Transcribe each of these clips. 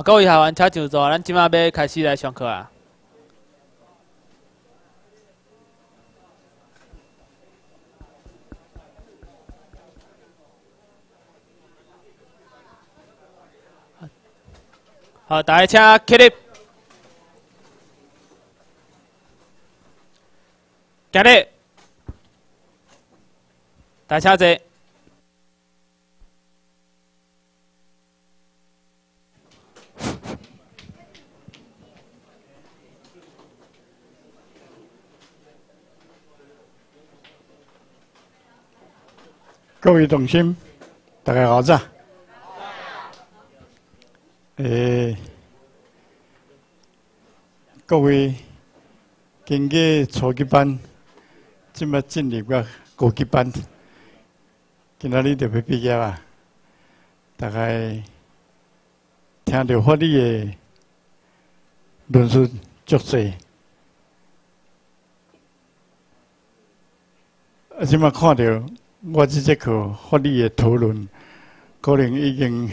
啊，各位学员请上座，咱即马要开始来上课啊。好，大家请起立，起立，大家坐。各位同心，大家好，早。诶，各位经过初级班，即麦进入个高级班，今仔日就要毕业啊！大概听到法律的论述足多，啊，即麦看到我即节课法律的讨论，可能已经。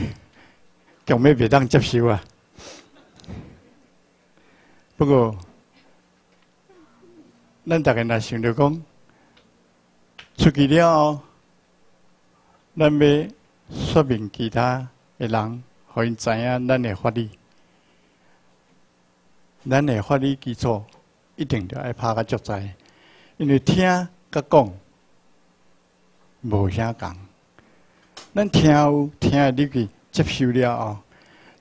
强要袂当接受啊！不过，咱大家若想着讲，出去了，咱要说明其他的人，互因知影咱的法律，咱的法律基础一定着爱拍个足在，因为听甲讲无啥共，咱听有听入去。接受了后，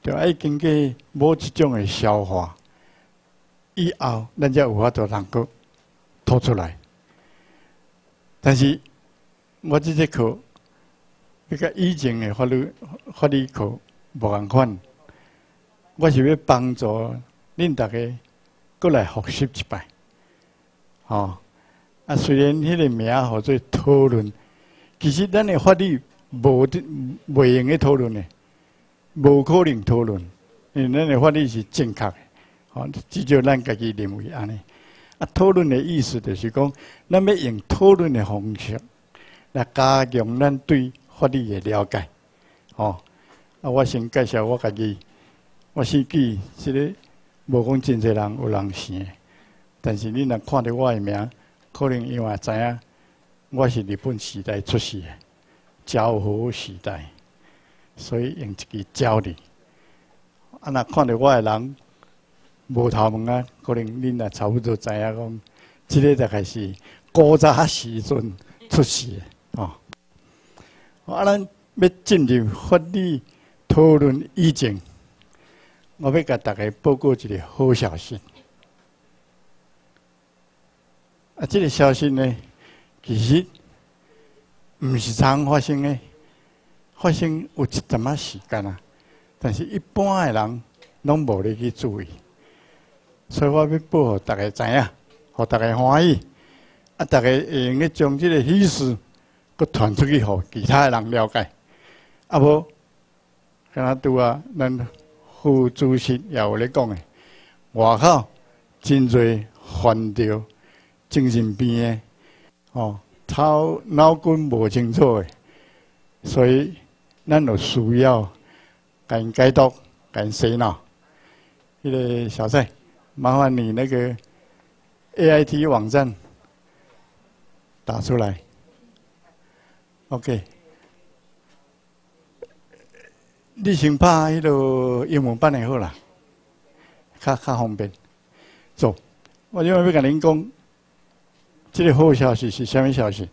就爱经过某一种的消化，以后咱才有法度能够吐出来。但是我这节课，一个以前的法律法律课无共款，我是要帮助恁大家过来学习一摆。哦，啊，虽然迄个名叫做讨论，其实咱的法律无的袂用去讨论的。无可能讨论，因为咱的法律是正确的，好，至少咱家己认为安尼。啊，讨论的意思就是讲，咱要用讨论的方式来加强咱对法律的了解。哦，啊，我先介绍我家己，我姓纪，是咧无讲真侪人有人姓，但是你若看到我的名，可能因为知影我是日本时代出世的，昭和时代。所以用一个焦虑，啊！那看到我的人无头毛啊，可能恁也差不多知影讲，即个大概是古早时阵出世的哦。啊，咱要进入法律讨论以前，我要甲大家报告一个好消息。啊，这个消息呢，其实毋是常发生诶。发生有一点仔时间啊，但是一般诶人拢无咧去注意，所以我要报互大家知影，互大家欢喜，啊，大家会用咧将即个喜事，佮传出去，互其他诶人了解。啊无，敢若拄啊，咱副主席也有咧讲诶，外口真侪患着精神病诶，哦，头脑筋无清楚诶，所以。咱有需要，甲因解读，甲因洗脑。迄个小蔡，麻烦你那个 A I T 网站打出来。OK，你先拍迄个英文版就好啦，较较方便。走，我今晚要甲您讲，这个好消息是虾米消息？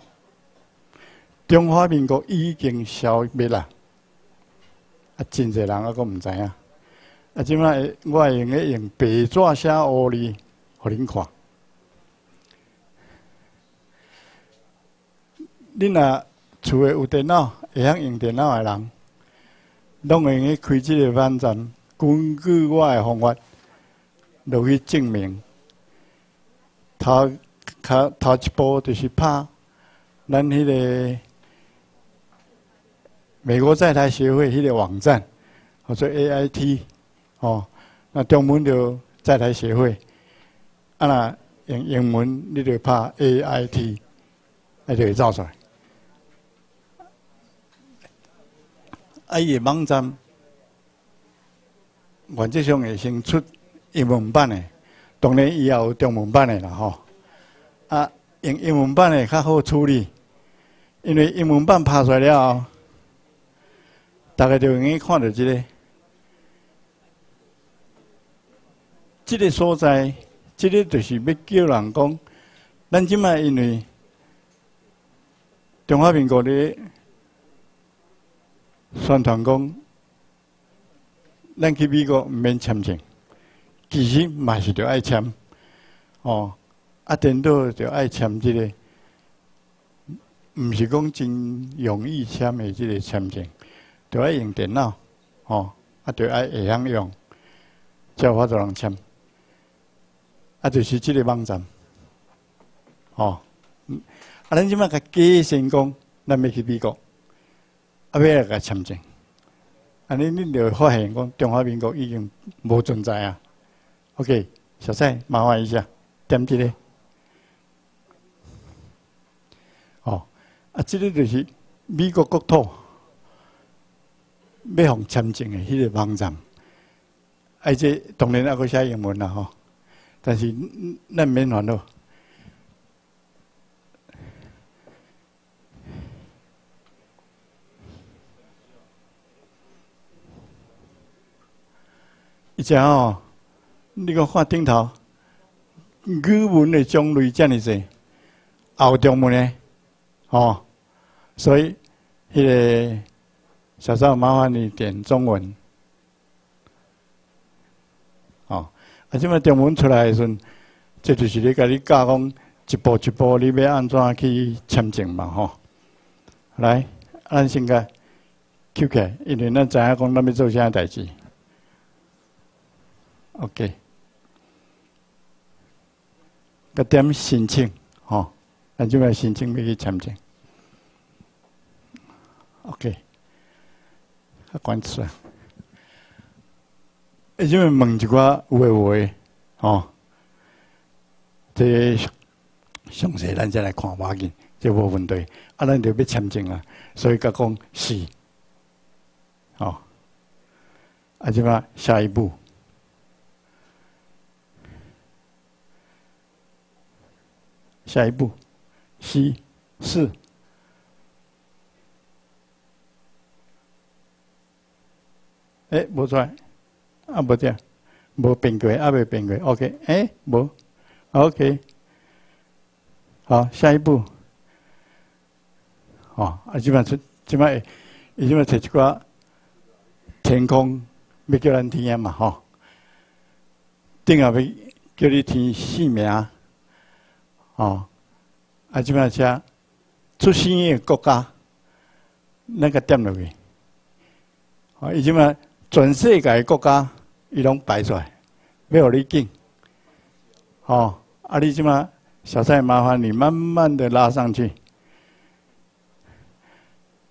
中华民国已经消灭了。啊，真侪人啊，阁毋知影。啊，即摆我会用咧用白纸写乌字，互恁看。恁若厝诶有电脑，会晓用电脑诶人，拢会用咧开即个网站，根据我诶方法，落去证明。头头头一步就是拍咱迄个。美国在台协会迄个网站，或者 A I T，哦，那中文就在台协会，啊那用英文你就拍 A I T，那就会照出来。啊，伊个网站，原则上会先出英文版的，当然以后有中文版的啦吼。啊，用英文版的较好处理，因为英文版拍出来了，大家就容易看到这个，这个所在，这个就是要叫人讲，咱即卖因为中华民国的宣传讲。咱去美国毋免签证，其实嘛是着爱签，哦，啊，电脑就爱签即个，毋是讲真容易签的即个签证，着爱用电脑，哦，啊，着爱会晓用，才有法度人签，啊，就是即个网站，哦，啊，咱即马甲假先讲，咱要去美国，啊，要来甲签证。安尼，你就发现讲中华民国已经无存在啊。OK，小蔡，麻烦一下，点这个。哦，啊，这个就是美国国土要互签证的迄个网站，而且当然还佫写英文啦吼，但是咱免烦恼。一只哦，你讲看顶头，语文的种类遮尔济，后中文呢，哦，所以迄个小赵麻烦你点中文，哦，啊，即摆中文出来时阵，这就是你甲你教讲一步一步你要安怎去签证嘛，吼，来，咱先个 Q 起，因为咱知影讲咱要做啥代志。OK，个点申请，吼，咱就要申请要去签证。OK，啊，关注啊，因为问一寡有诶话，吼，这详细咱再来看话紧，这无问题。啊，咱就要签证啊，所以甲讲是，哦，啊，即嘛下一步。下一步，C 四，哎，无出来，啊，无这，无变过，啊，未变过，OK，哎，无，OK，好，下一步，哦，啊，即摆出，即摆，伊即摆摕一寡天空，要叫咱填嘛，吼，顶下要叫你填姓名。哦，啊，即摆写出生的国家，那个点落去，哦，伊即摆全世界国家，伊拢摆出来，要互你拣，哦，啊，你即摆小蔡麻烦你慢慢的拉上去，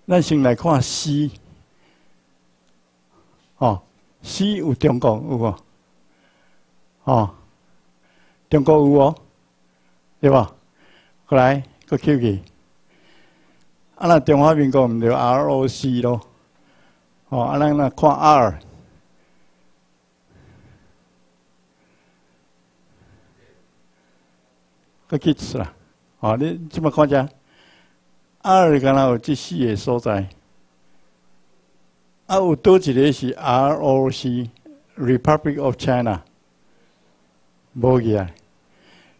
咱先来看 C，哦，C 有中国有无？哦，中国有哦。对吧？过来，个 Q 去。啊，那中华民国毋就 R O C 咯。哦，啊，咱那看 R。个 kit 啦。哦，你即么看者？R 敢若有即四个所在。啊，有多一个是 R O C，Republic of China。无去啊。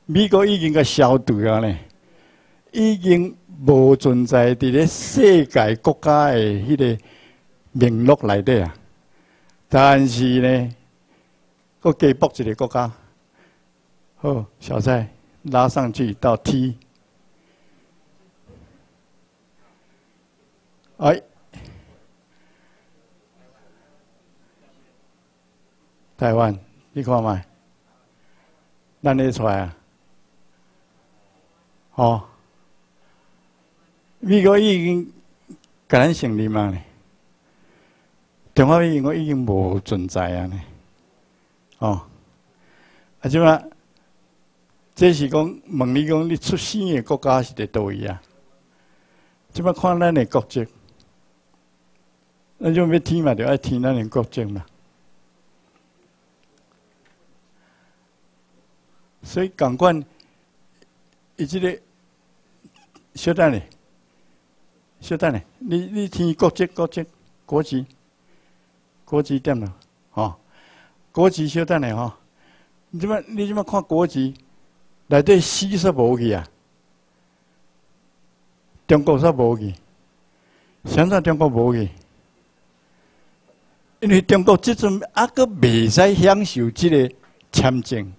美国已经个消除啊呢，已经无存在伫咧世界国家的迄个名录内底啊。但是呢，个加补一个国家，好，小蔡拉上去到 T，哎，台湾，你看卖，咱咧出来啊？哦，美国已经甲咱成立嘛呢？电话机我已经无存在啊！呢哦，啊！怎么？这是讲问你讲，你出生的国家是伫叨一啊？怎么看咱嘅国籍？那就咪听嘛，就爱听咱嘅国籍嘛。所以港管，以及个，小等你，小等你，你你听国籍、国籍、国籍。国籍点了，吼，国籍小等咧吼，你即么你即么看国籍内底死煞无去啊？中国煞无去，现在中国无去，因为中国即阵还阁未使享受即个签证。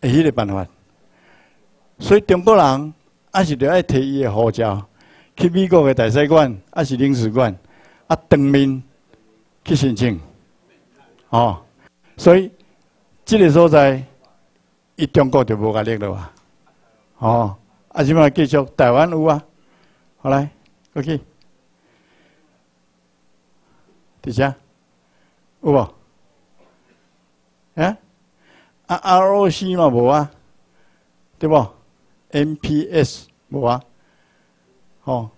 诶，迄个办法，所以中国人还是着爱摕伊的护照去美国的大使馆，还是领事馆，啊，当面去申请，哦，所以即个所在，一中国就无压力了啊，哦，啊，即摆继续台湾有啊，好来，过去，伫遮。有无？啊？啊，ROC 嘛无啊，对不？MPS 无啊，哦，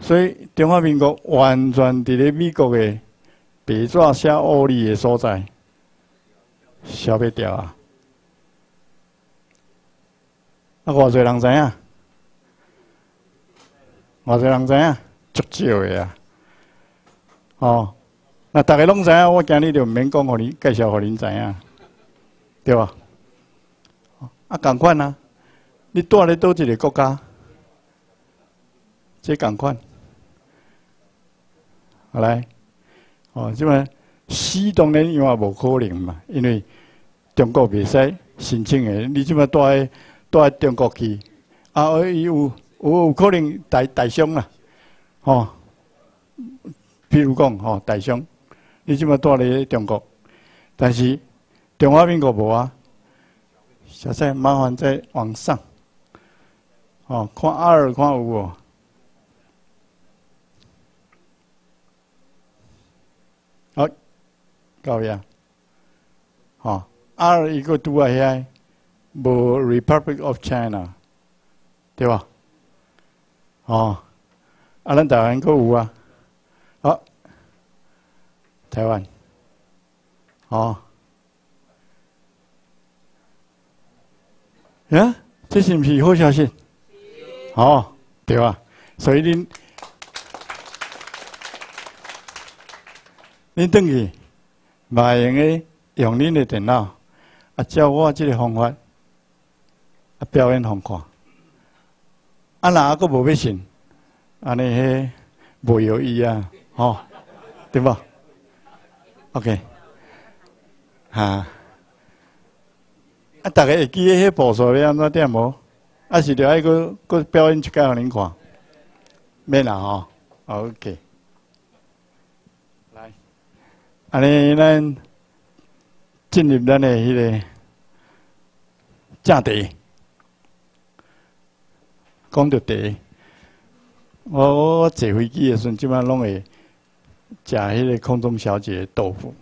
所以中华民国完全伫咧美国的白纸写乌里的所在消灭掉啊！啊，偌侪人知影？偌侪人知影？足少的啊！哦，那大家拢知影，我今日就毋免讲，互你介绍，互恁知影。对吧？啊，共款啊！你住咧倒一个国家，即共款。好来，哦，即摆死当然因为无可能嘛，因为中国袂使申请诶。你即摆住喺住喺中国去，啊，有有有可能大大伤啦，吼。譬如讲，吼大伤，你即摆住咧中国，但是。中华民国无啊，现在麻烦再往上，哦，看二看有无？好，够呀，好，二一个拄啊遐，无 Republic of China，对吧？哦，啊，咱台湾个有啊，好，台湾，哦。呀，这是不是好消息？哦，对吧？所以恁，恁等于去，买用个用恁的电脑，啊，照我这个方法，啊，表演方看。啊，哪个无要信？安尼迄无有意啊，吼，对吧？OK，哈。啊！大家会记迄步数要安怎点无？啊是着爱个个表演一解互恁看，免啦吼。OK，来，安尼咱进入咱的迄个正题，讲到题，我我坐飞机的时阵，即摆拢会食迄个空中小姐豆腐。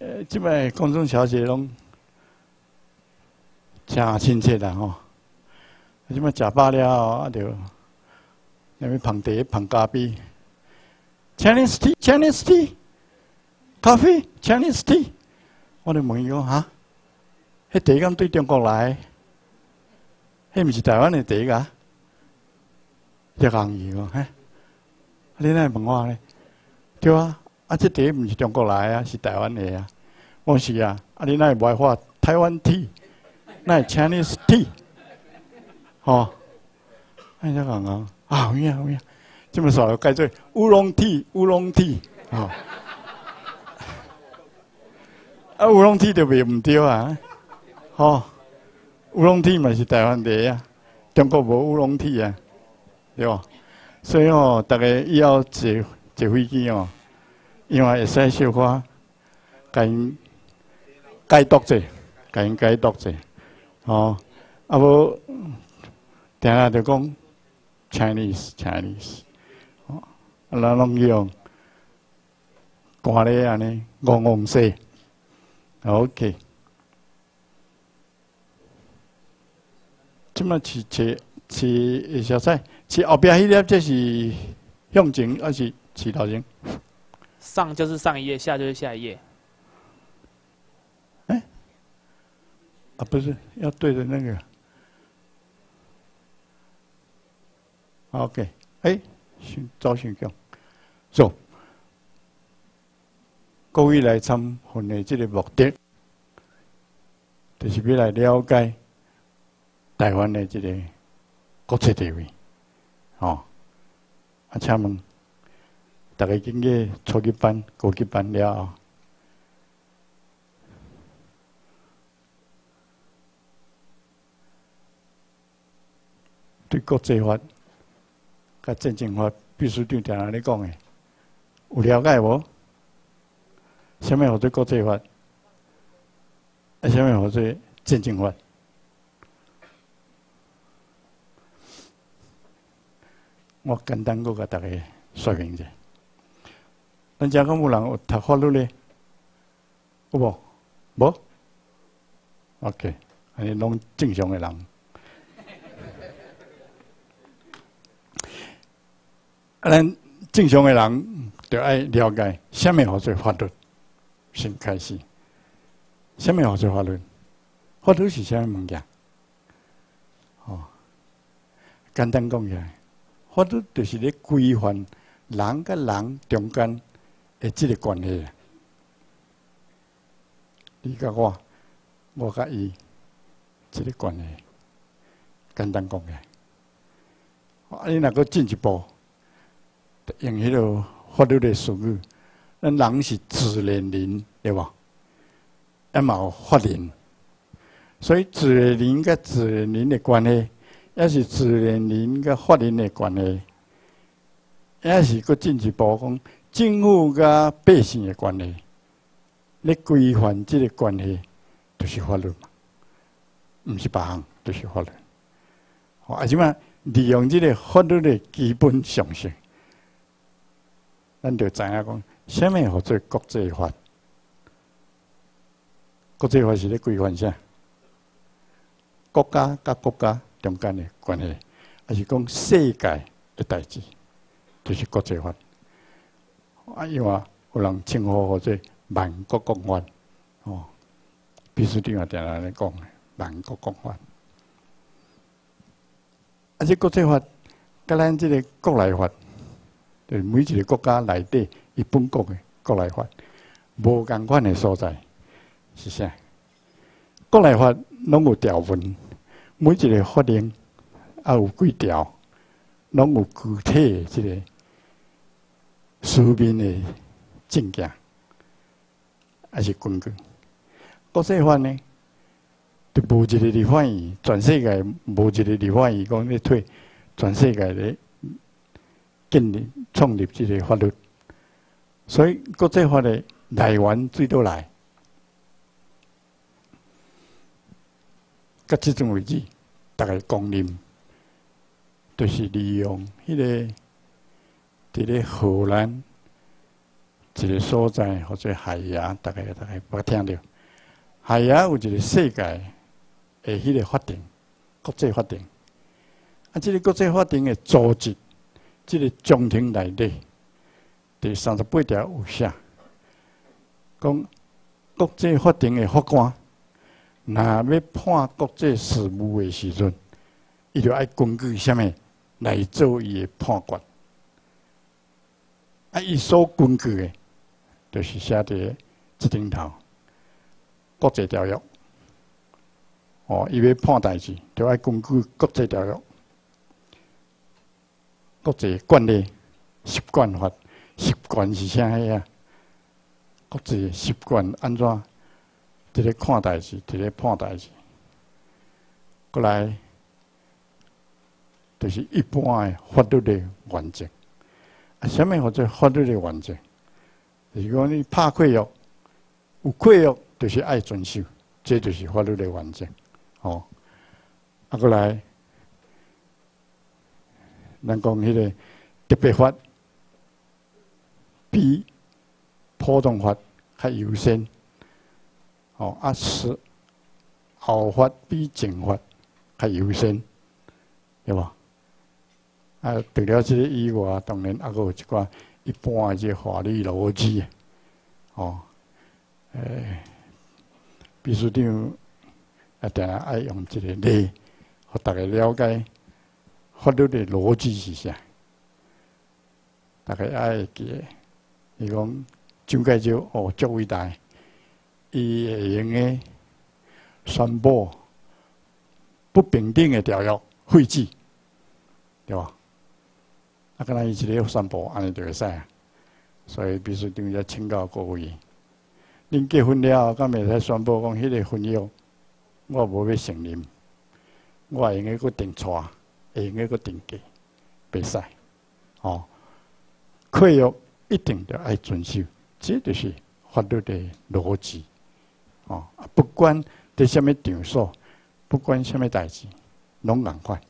呃，即摆空中小姐拢正亲切啦吼，即摆食饱了啊，着那边捧茶捧咖啡。，Chinese tea，Chinese tea，coffee,，Chinese tea，我就问伊讲哈，迄茶敢对中国来？迄毋是台湾的茶个？一讲伊讲，嘿，你那问我咧？对啊。啊，这茶毋是中国来啊，是台湾的啊。我是啊，啊，你那会白话台湾 tea，那 Chinese tea，吼，哎，这讲啊，啊，有影有影，这么少改做乌龙 tea，乌龙 tea，吼，啊，乌龙 tea 就袂唔对啊，吼，乌龙 tea 嘛是台湾的啊，中国无乌龙 tea 啊，对。吧？所以哦，大家以后坐坐飞机哦。因为会使小可甲因解读者，甲因解读者，哦，啊无，定下就讲 Chinese Chinese，咱拢用挂咧安尼，戆戆说，OK，即么是切切小菜，切后壁迄粒这是向前还是切头前？上就是上一页，下就是下一页。哎，啊，不是要对着那个。OK，哎，先早先讲，走。各位来参婚的这个目的，就是要来了解台湾的这个国际地位，哦。啊，请问大家经过初级班、高级班了，对国际法、甲政治法，秘书长在哪里讲的？有了解无？什么叫做国际法？啊，什么叫做政治法？我简单个甲大家说明者。咱遮讲有人有读法律咧，有无？无？OK，安尼拢正常诶人。啊，咱正常诶人就爱了解，什么叫做法律？先开始，什么叫做法律？法律是啥物物件？哦，简单讲起来。法律就是咧规范人甲人中间的即个关系。你甲我，我甲伊，即个关系，简单讲起来。啊，你若个进一步用迄个法律的术语，咱人是自然人，对吧？也冇法人，所以自然人跟自然人的关系。也是自然人跟法人的关系，也是个进一步讲政府甲百姓的关系。你规范这个关系，就是法律嘛，毋是别项，就是法律。啊，即嘛利用这个法律的基本常识，咱就知影讲，什么叫做国际法？国际法是咧规范啥？国家甲国家。中间的关系，还是讲世界的代志，就是国际法。啊，因为有人称呼或者万国公法，哦，必须定啊，定来咧讲万国公法。啊，这国际法，甲咱这个国内法，对每一个国家内底伊本国的国内法，无共款的所在是啥？国内法拢有条文。每一个法令也有几条，拢有具体即个书面的证件，还是根据。国际法呢，就无一个立法院，全世界无一个立法院讲咧退全世界咧建立创立即个法律，所以国际法的来源最多来。到即种为止，大概公认，就是利用迄个伫咧荷兰一个所在或者海牙，大概大概无听到。海牙有一个世界诶，迄个法庭，国际法庭。啊，即个国际法庭的组织，即个中庭内底第三十八条有写，讲国际法庭的法官。若要判国际事务的时阵，伊就爱根据虾米来做伊的判决。啊，伊所根据的，就是写伫即顶头国际条约。哦，伊要判代志，就爱根据国际条约、国际惯例、习惯法、习惯是啥呀？国际习惯安怎？伫咧看代志，伫咧判代志，过来就是一般诶法律的原则。啊，什么叫做法律的原则？就是讲你拍契约，有契约就是爱遵守，这就是法律的原则。哦，啊，过来，咱讲迄个特别法比普通法较优先。哦，啊是后法比正法较优先，对无？啊，除了这个以外，当然还有一寡一般即法律逻辑，哦，诶，秘书长啊，定然爱用一个例，互大家了解法律的逻辑是啥。大家爱记，伊讲蒋介石哦，足伟大，伊会用诶宣布不平等诶条约废止，对吧？啊，敢若伊一个宣布，安尼就会使啊。所以必须定要请教各位，恁结婚了，敢袂使宣布讲迄个婚约，我无要承认，我会用个个订错，会用个个订价，袂使，哦。契约一定要爱遵守，这就是法律的逻辑。哦，不管在什么场所，不管什么代志，拢共款，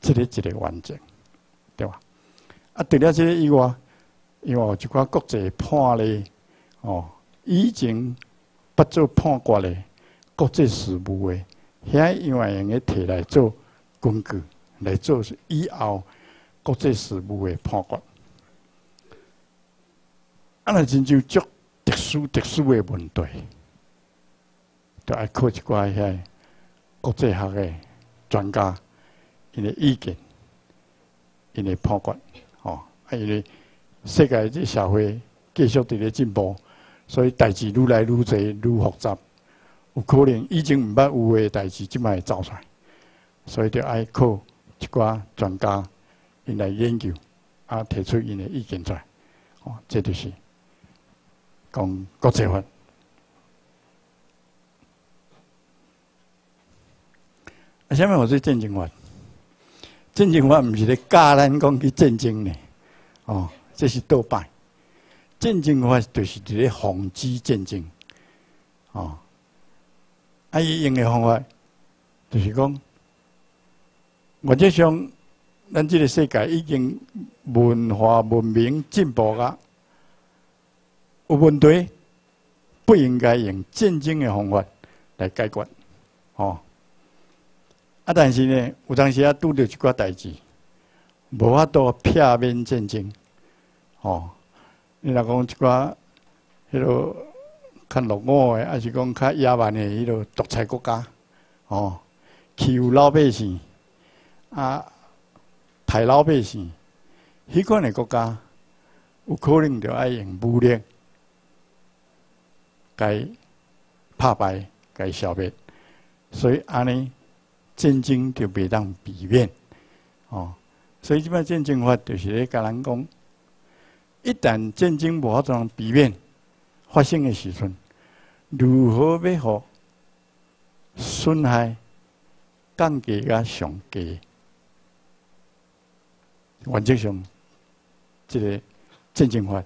这个一个完整，对吧？啊，除了这个以外，因为有一寡国际判例，哦，以前不做判决的国际事务的，遐因为用个摕来做根据，来做以后国际事务的判决。啊，那真就足特殊、特殊的问题，都爱靠一寡遐国际学的专家，因的意见，因的判决，吼，啊，因为世界这社会继续伫咧进步，所以代志愈来愈侪、愈复杂，有可能以前毋捌有诶代志，即摆会走出来，所以就爱靠一寡专家因来研究，啊，提出因的意见出来，哦，这就是。讲国际法，啊，下面我说战争法，战争法毋是咧教咱讲去战争呢，哦，这是倒摆。战争法就是伫咧防止战争，哦，啊，伊用的方法就是讲，我即上，咱即个世界已经文化文明进步了。有问题，不应该用战争的方法来解决，哦。啊，但是呢，有当时啊，拄着一寡代志，无法度片面战争，哦。你若讲一寡迄落较落伍的，还是讲较野蛮的迄落独裁国家，哦，欺负老百姓，啊，害老百姓，迄款的国家，有可能就爱用武力。该拍败，该消灭，所以安尼战争就袂当避免哦。所以即摆战争法就是咧甲人讲，一旦战争无法当避免发生的时阵，如何要互损害降低甲上低？原则上，即个战争法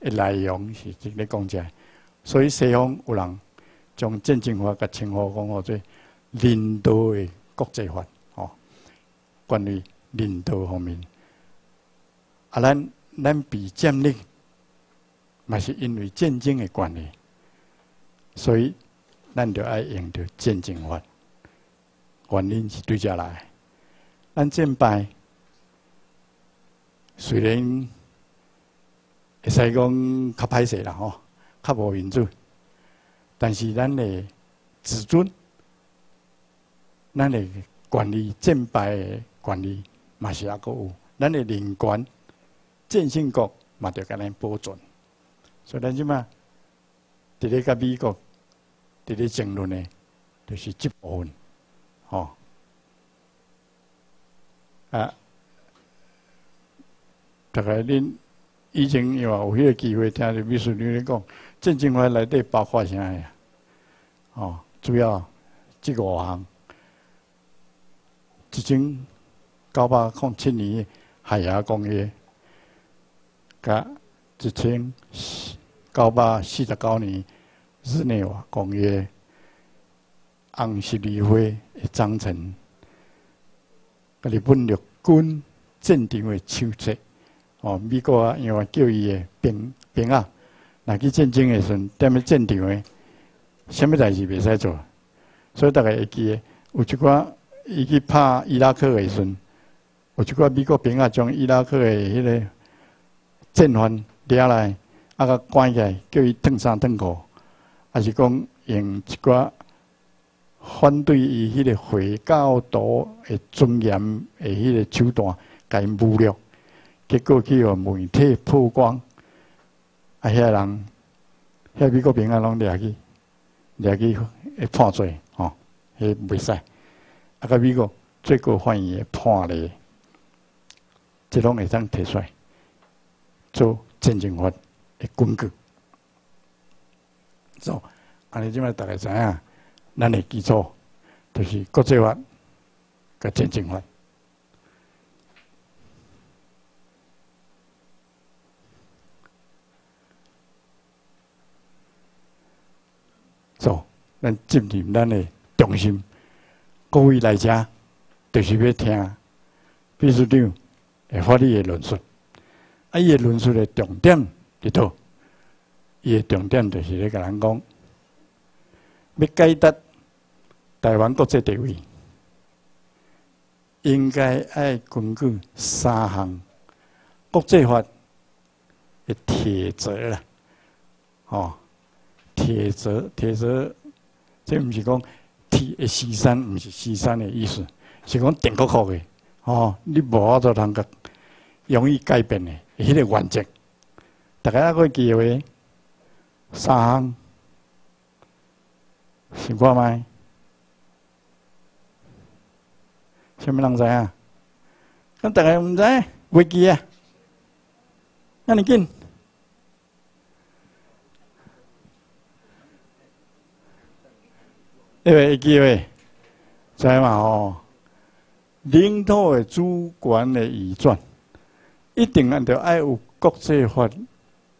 的内容是即个讲起来。所以西方有人将战争法甲称呼讲做领导的国际法，哦，关于领导方面，啊，咱咱被占领，嘛是因为战争的关系，所以咱就爱用着战争法，原因是对下来，咱战败虽然会使讲较歹势啦，吼。较无民主，但是咱的自尊，咱的管理战败的管理嘛是还阁有，咱的人权、战胜国嘛着甲咱保存。所以咱即嘛，伫咧甲美国伫咧争论的，就是即部分，吼啊，大概恁以前有啊有迄个机会听着秘书长咧讲。战争法内底包括啥呀？哦，主要即五行：一千九百零七年海牙公约，甲一千九百四十九年日内瓦公约，红十字会章程，甲日本陆军战场的手册。哦，美国啊，因为叫伊的兵兵啊。来去战争的时阵，踮咧战场诶，什么代志袂使做，所以大家会记诶，有一寡伊去拍伊拉克诶时阵，有一寡美国兵啊，将伊拉克诶迄个战犯抓来，啊甲关起来，叫伊脱衫脱裤，啊是讲用一寡反对伊迄个回教徒的尊严的迄个手段，甲伊侮辱，结果去互媒体曝光，啊，遐人，遐美国兵啊，拢掠去，掠去会判罪，吼，迄袂使，啊，甲美国最高法院会判咧，即拢会当提出来做战争法的根据。走，安尼即摆大家知影。咱的基础就是国际法、甲战争法。走，咱进入咱的中心，各位来遮，就是要听秘书长会发你的论述。啊，伊的论述的重点伫倒？伊的重点就是咧，甲人讲，要解答。台湾国际地位应该爱根据三项国际法的铁则啦，哦，铁则铁则，这毋是讲铁的西山，毋是西山的意思，是讲定国国的哦，你无法度通个容易改变的，迄个原则，大家可以记为三项，想看麦？什么人知啊？咁大家唔知，会记啊？那你紧，因为记喂，知嘛？哦，领土的主权的移转，一定按照爱有国际法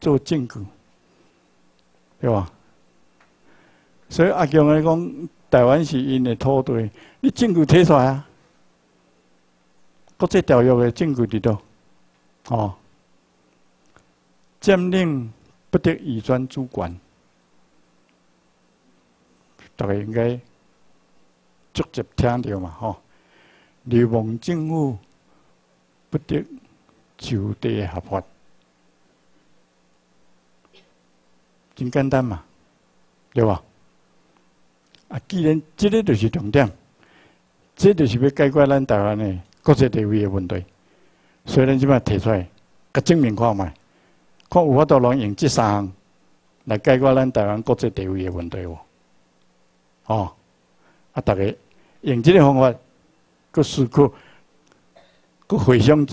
做证据，对吧？所以阿强来讲，台湾是因的土地，你证据提出来啊？国际条约的证据伫倒，哦，占领不得移转主权，大家应该直接听到嘛，吼！流亡政府不得就地合法，真简单嘛，对吧？啊，既然这个就是重点，这就是要解决咱台湾的。国际地位的问题，所以咱即摆提出来，甲证明看卖，看有法度能用这三项来解决咱台湾国际地位的问题无？哦，啊，大家用这个方法，搁思考，搁回想，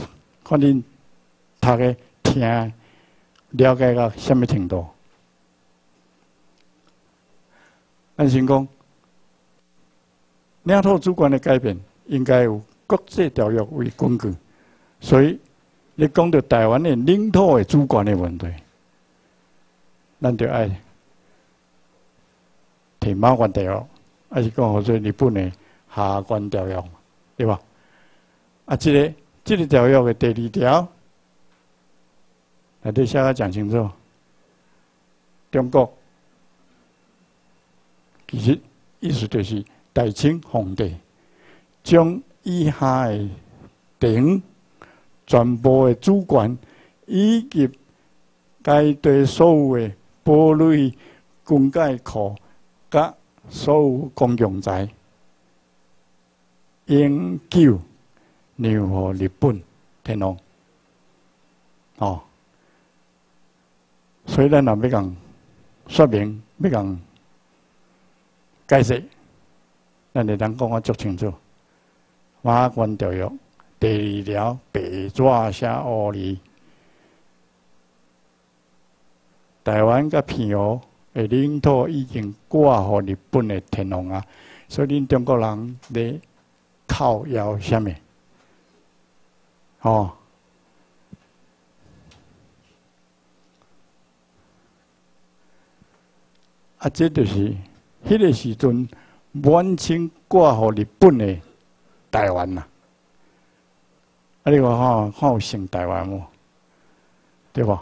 看恁读个听，了解到什么程度？咱先讲，领土主权的改变，应该有。国际条约为根据，所以你讲到台湾的领土的主权的问题，咱就爱提马关条约，还是讲或者日本的下关条约，对吧？啊，这个这个条约的第二条，来对下个讲清楚，中国其实意思就是大清皇帝将。以下的顶全部的主权，以及该对所有的堡垒、军械库、甲所有公用财，永久留互日本天皇。哦，所以咱若要讲说明，要讲解释，咱就当讲啊足清楚。马关条约第二条白纸写乌字，台湾甲澎湖的领土已经挂互日本的天皇啊，所以恁中国人咧靠要虾米？哦，啊，这就是迄个时阵满清挂互日本的。台湾呐，啊！你话吼，看有成台湾无？对无？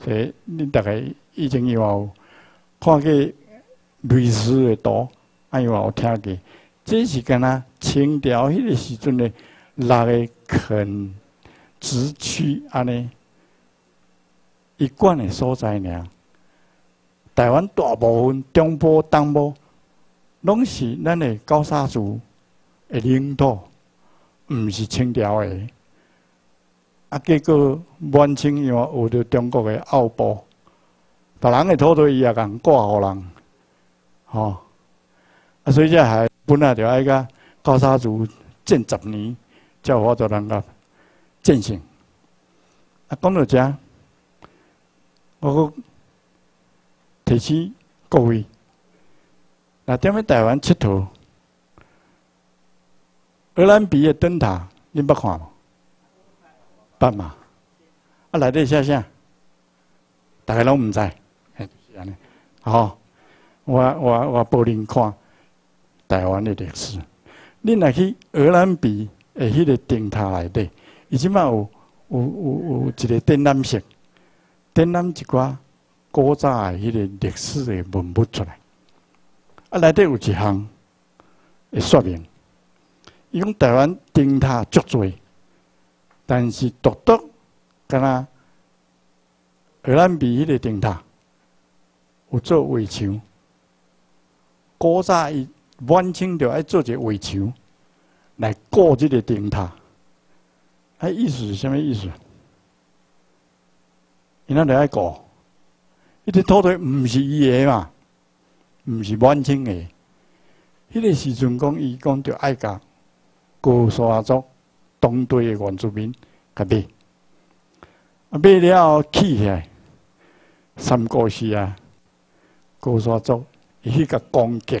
所以恁大概以前有有看过类似的图，啊，有有听过？这是干呐？清朝迄个时阵的六个垦殖区安尼一贯的所在呢？台湾大部分中部、东部拢是咱的高沙族的领土，毋是清朝的。啊，结果满清又学着中国的奥步，别人的土地伊也共挂互人，吼。啊，所以这还本来就爱甲高沙族建十年，才有法度能够建成。啊，讲到这，我提醒各位，那踮咧台湾佚佗，荷兰比的灯塔，恁捌看无？捌嘛？啊，内底写啥？大家拢毋知，嘿，就是安尼。吼，我我我报恁看台湾的历史。恁若去荷兰比的迄个灯塔内底，伊即摆有有有有一个展览室，展览一寡古早的迄个历史的文物出来。啊，内底有一项会说明，伊讲台湾灯塔足多。但是独独敢若荷兰比迄个灯塔做围墙，古早伊满清着爱做一个围墙来过即个灯塔，啊，意思是啥物意思？伊那着爱过，伊个土地毋是伊个嘛，毋是满清个，迄个时阵讲伊讲着爱甲高山族。当地的原住民，甲买，啊买了后起起来，三国时啊，高沙族伊去甲攻击，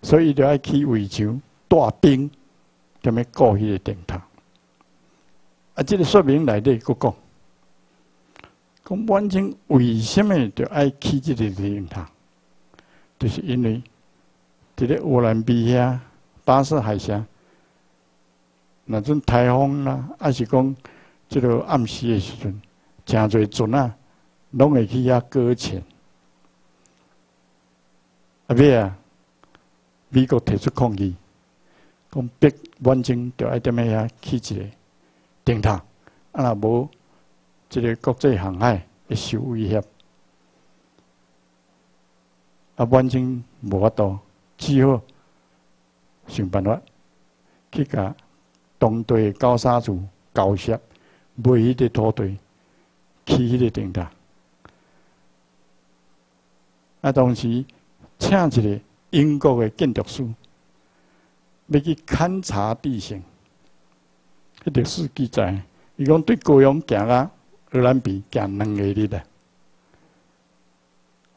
所以就爱去围墙、大兵，踮咧过迄个电塔。啊，即个说明内底佫讲，讲满清为什么就爱起即个电塔？就是因为伫咧乌兰比遐巴士海峡。那阵台风啦，还是讲即个暗时的时阵，诚侪船啊，拢会去遐搁浅。啊，尾啊，美国提出抗议，讲逼满清着爱踮遐起一个电塔，啊，若无即个国际航海会受威胁。啊，满清无法度，只好想办法去甲。东对高沙族交涉，买迄个土地，起迄个电塔。啊，当时请一个英国的建筑师，要去勘察地形。迄历史记载，伊讲对高阳行啊，荷兰比行两个日的。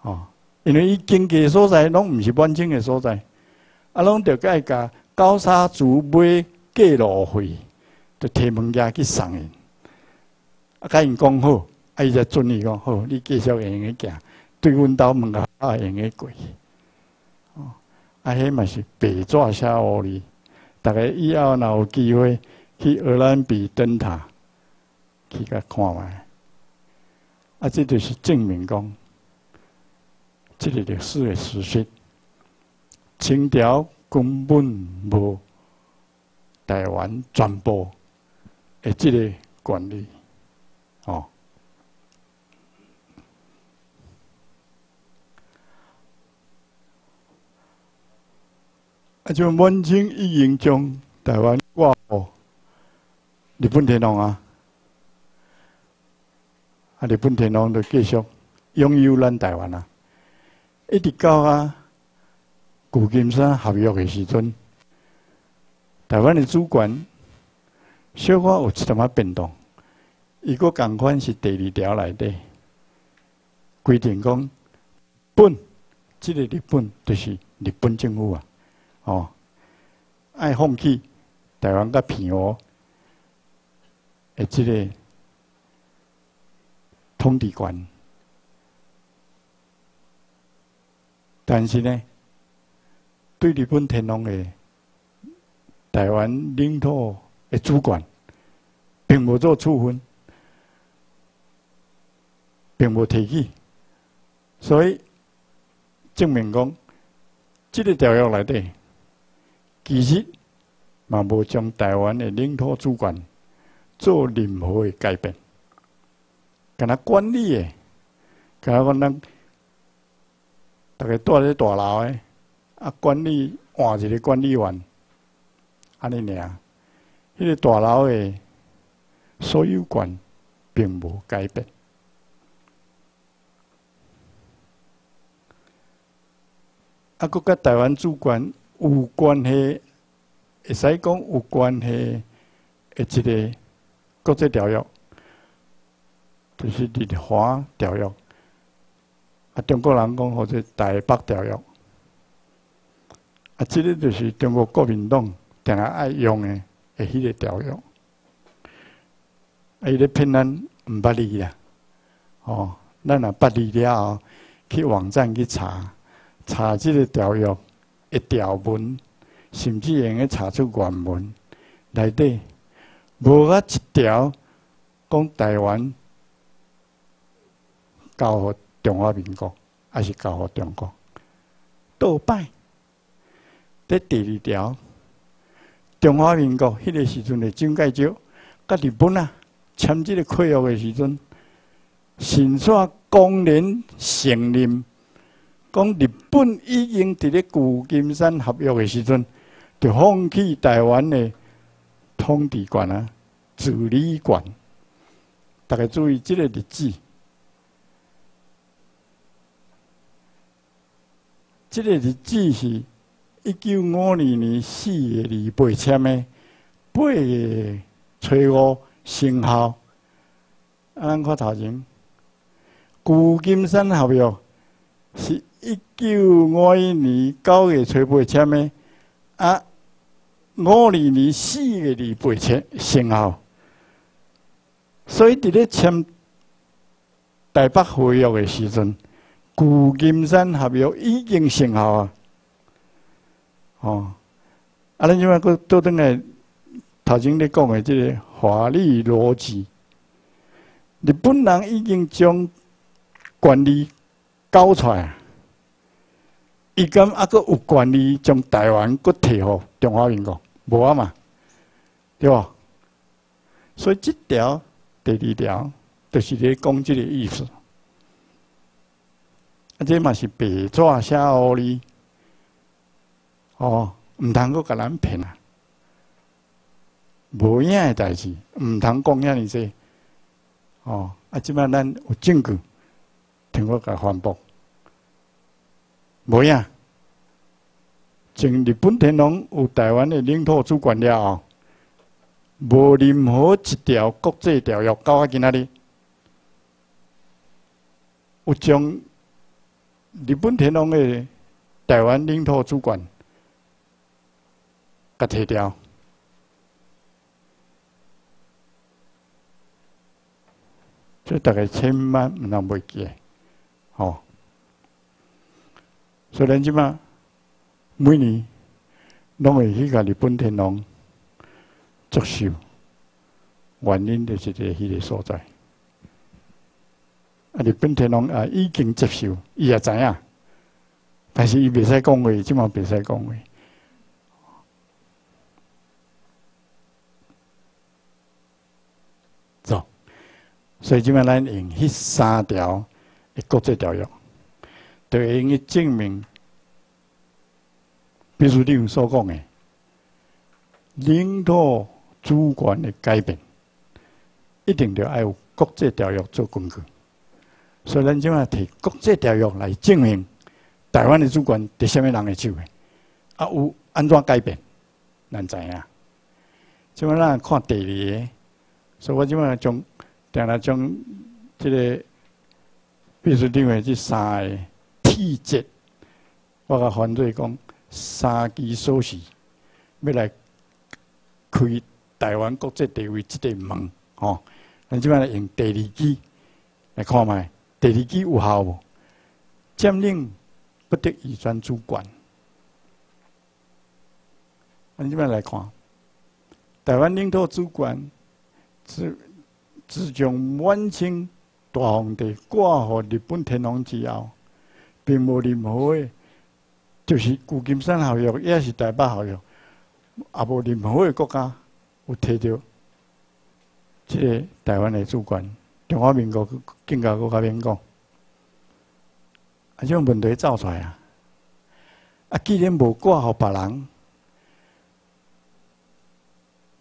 哦，因为伊经济所在拢毋是满清的所在，啊，拢着甲伊甲高沙族买。过路费，就提物件去送伊。啊，甲因讲好，啊，伊才准伊讲好，你继续用个行，对阮兜门口啊用个过。啊，迄嘛是白纸写乌哩。逐个以后若有机会去荷兰比灯塔去甲看卖。啊，这就是证明讲，这个历史的事实，清朝根本无。台湾全部的这个管理，哦，啊，就满清已经将台湾挂哦，日本天皇啊，啊，日本天皇就继续拥有咱台湾啊，一直到啊旧金山合约的时阵。台湾的主管小可有一点仔变动，伊个共款是第二条来的规定讲，本即个日本就是日本政府啊，哦，爱放弃台湾甲平和诶即个统治权，但是呢，对日本天皇诶。台湾领土的主管，并无做处分，并无提起，所以证明讲，这个条约内底，其实嘛无将台湾的领土主管做任何的改变，跟他管理的，跟他讲咱大家住咧大楼的，啊，管理换一个管理员，安尼尔，迄个大楼的所有权并无改变。啊，佮甲台湾主权有关系，会使讲有关系的一个国际条约，就是《日华条约》。啊，中国人讲或者《台北条约》。啊，即个就是中国国民党定下爱用的，诶，迄个条约。啊，伊咧骗咱毋捌字啦，哦，咱若捌字了后，去网站去查。查即个条约一条文，甚至用个查出原文内底，无啊一条讲台湾交互中华民国，还是交互中国？倒摆，伫第二条，中华民国迄个时阵的蒋介石，甲日本啊签即个契约的时阵，先煞公然承认。讲日本已经伫咧旧金山合约的时阵，就放弃台湾的统治权啊、治理权。大家注意这个日子，这个日子是一九五二年四月二八签的，八月初五生效。咱看头前，旧金山合约是。一九五一年九月初八签的，啊，五二年四月二八签生效，所以伫咧签台北合约的时阵，旧金山合约已经生效啊。哦，啊，咱即摆佫倒转来头前咧讲的即个法律逻辑，日本人已经将管理交出来。伊敢还阁有权利将台湾阁摕互中华民国？无啊嘛，对吧？所以即条第二条就是咧讲即个意思。啊，这嘛是白纸写互你，哦，毋通搁甲咱骗啊！无影诶代志，毋通讲遐尼济。哦，啊，即摆咱有证据，听我甲反驳。无影，从日本天皇有台湾的领土主权了后，无任何一条国际条约到啊今仔日，有将日本天皇的台湾领土主权甲摕掉，这大概千万毋通袂记，吼。所以咱即马每年拢会去甲日本天皇作寿，原因就是伫迄个所在。啊，日本天皇啊已经接受，伊也知影，但是伊袂使讲话，即嘛袂使讲话。走，所以即马咱用迄三条的国际条约。就用去证明，比如你们所讲的领土主权的改变，一定要有国际条约做根据。所以咱就要提国际条约来证明台湾的主权伫什么人的手里，啊有安怎改变，咱知影。即摆咱看第二，所以我即摆将定来将这个必须定为这三个。细节，我甲反对讲三支锁匙要来开台湾国际地位这个门，吼！咱即摆来用第二支来看卖，第二支有效无？占领不得移转主管。咱即摆来看，台湾领土主管自自从满清大皇帝挂互日本天皇之后。并无任何诶，就是旧金山合约，也是台北合约，也无任何诶国家有摕到即个台湾诶主权。中华民国更加搁较免讲，啊，种问题造出来啊！啊，既然无挂互别人，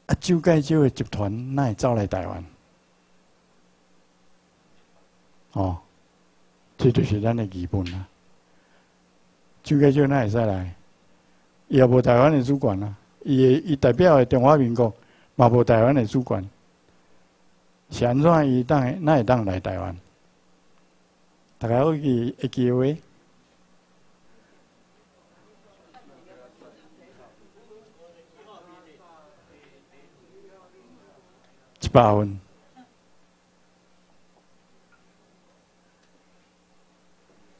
啊，周介石的集团哪会走来台湾？哦，这就是咱的疑问啦。周介石哪会使来？伊也无台湾的主管啊，伊伊代表的中华民国嘛无台湾的主管，是安怎伊当哪会当来台湾？大家会记会记话？一百分。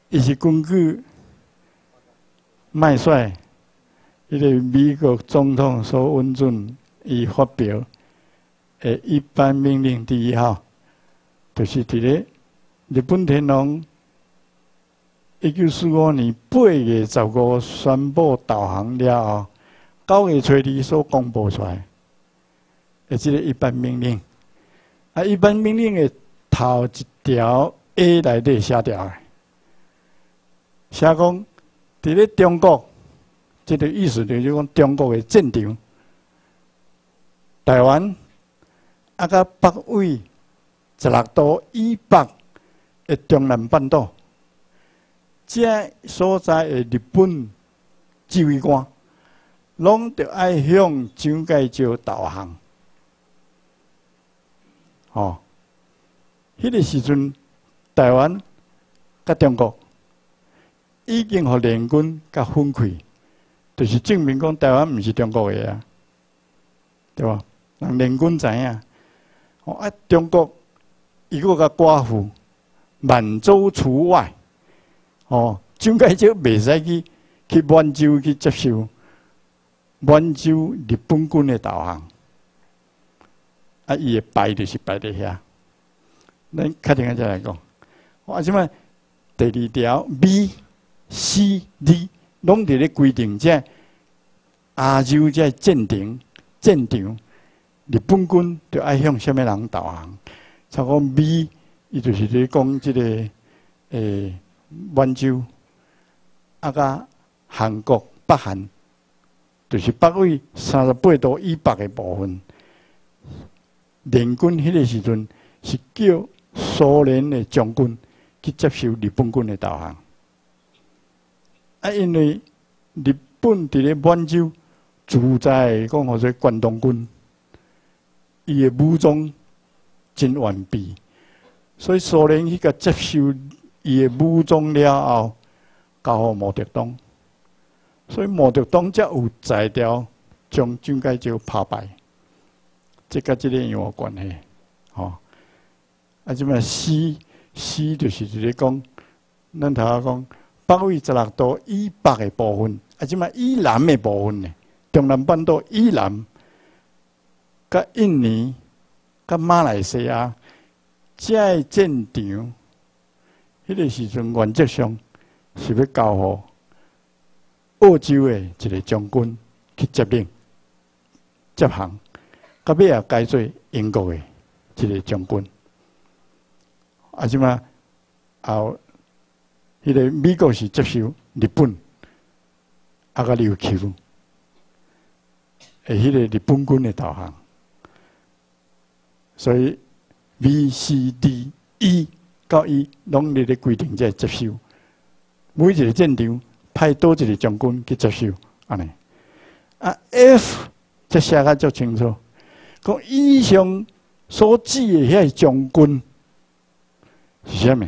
伊是根据麦帅，迄个美国总统所温准伊发表诶一般命令第一号，就是伫咧日本天皇一九四五年八月十五宣布导航了后，九月初二所公布出来。诶，即个一般命令，啊，一般命令的头一条 A 内底写条诶，写讲伫咧中国，即个意思就是讲中国的战场，台湾啊，甲北纬十六度以北的中南半岛，这所在的日本指挥官，拢得爱向蒋介石导航。哦，迄个时阵，台湾甲中国已经互联军甲分开，就是证明讲台湾毋是中国的啊，对吧？人联军知影，哦啊，中国伊个个寡妇满洲除外，哦，蒋介石袂使去去满洲去接受满洲日本军的导航。啊，伊诶摆就是摆伫遐。咱确定再来讲，我即摆第二条 B、C、D 拢伫咧规定，即亚洲即战场、战场，日本军着爱向虾米人导航？像讲 B，伊就是咧讲即个诶，满洲啊，甲韩国北韩，就是北纬三十八度以北诶部分。联军迄个时阵是叫苏联的将军去接受日本军的导航，啊，因为日本伫咧满洲住在讲或者关东军，伊的武装真完备，所以苏联去个接受伊的武装了后，交互毛泽东，所以毛泽东才有才调将蒋介石拍败。这甲这个有关系，吼！啊，即么西西就是直咧讲，咱头下讲北纬十六度以北的部分，啊，即么以南的部分呢？中南半岛以南，甲印尼、甲马来西亚，这战场，迄个时阵原则上是要交互澳洲的一个将军去接令、接行。到尾也改做英国的一个将军，啊，即嘛后，迄个美国是接受日本，啊个琉球，诶，迄个日本军的导航，所以 B、C、D、E 到 E 拢伫咧规定在接受，每一个战场派多一个将军去接受，安尼，啊 F 则写甲足清楚。讲以上所指的遐将军是虾米？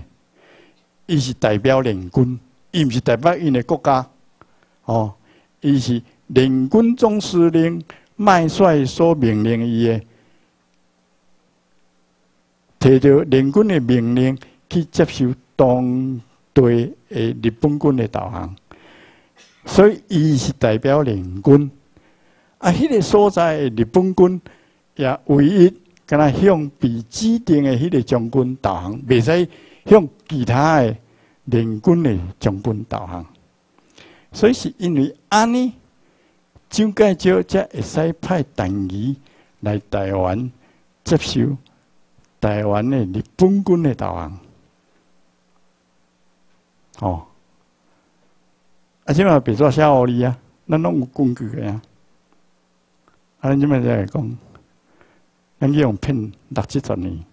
伊是代表联军，伊毋是代表因的国家。哦，伊是联军总司令麦帅所命令伊的，摕着联军的命令去接受当地的日本军的导航，所以伊是代表联军。啊，迄个所在日本军。也唯一敢若向被指定的迄个将军导航，袂使向其他的联军的将军导航。所以是因为安尼，蒋介石才会使派陈仪来台湾接收台湾的日本军的导航。哦，啊，即嘛别做写互你啊，咱拢有根据个啊。啊，咱即嘛再来讲，咱用骗六七十年。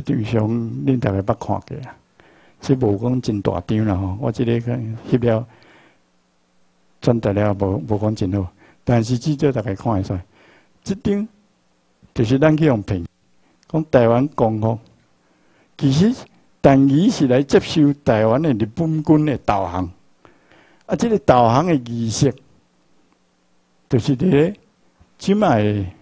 即张相恁大家捌看过啊？是无讲真大张啦吼，我即个看翕了，转达了无无讲真好，但是至少大家看会出，即张就是咱去用骗，讲台湾共和，其实但伊是来接受台湾的日本军的导航，啊，即个导航的仪式，就是伫咧即卖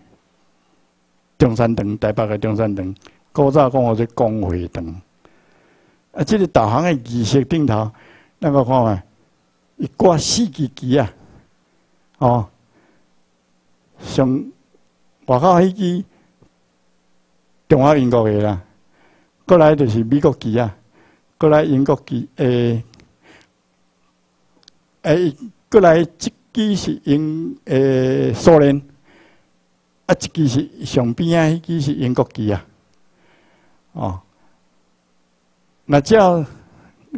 中山堂台北的中山堂。古早讲我做光会堂，啊，即个导航的仪式顶头，咱个看下，一挂四支旗啊，哦，上外口迄支中华民国的啦，过来就是美国旗啊，过来英国旗，诶，诶，过来一支是英诶苏联，啊，一支是上边啊，迄支是英国旗啊。哦，那叫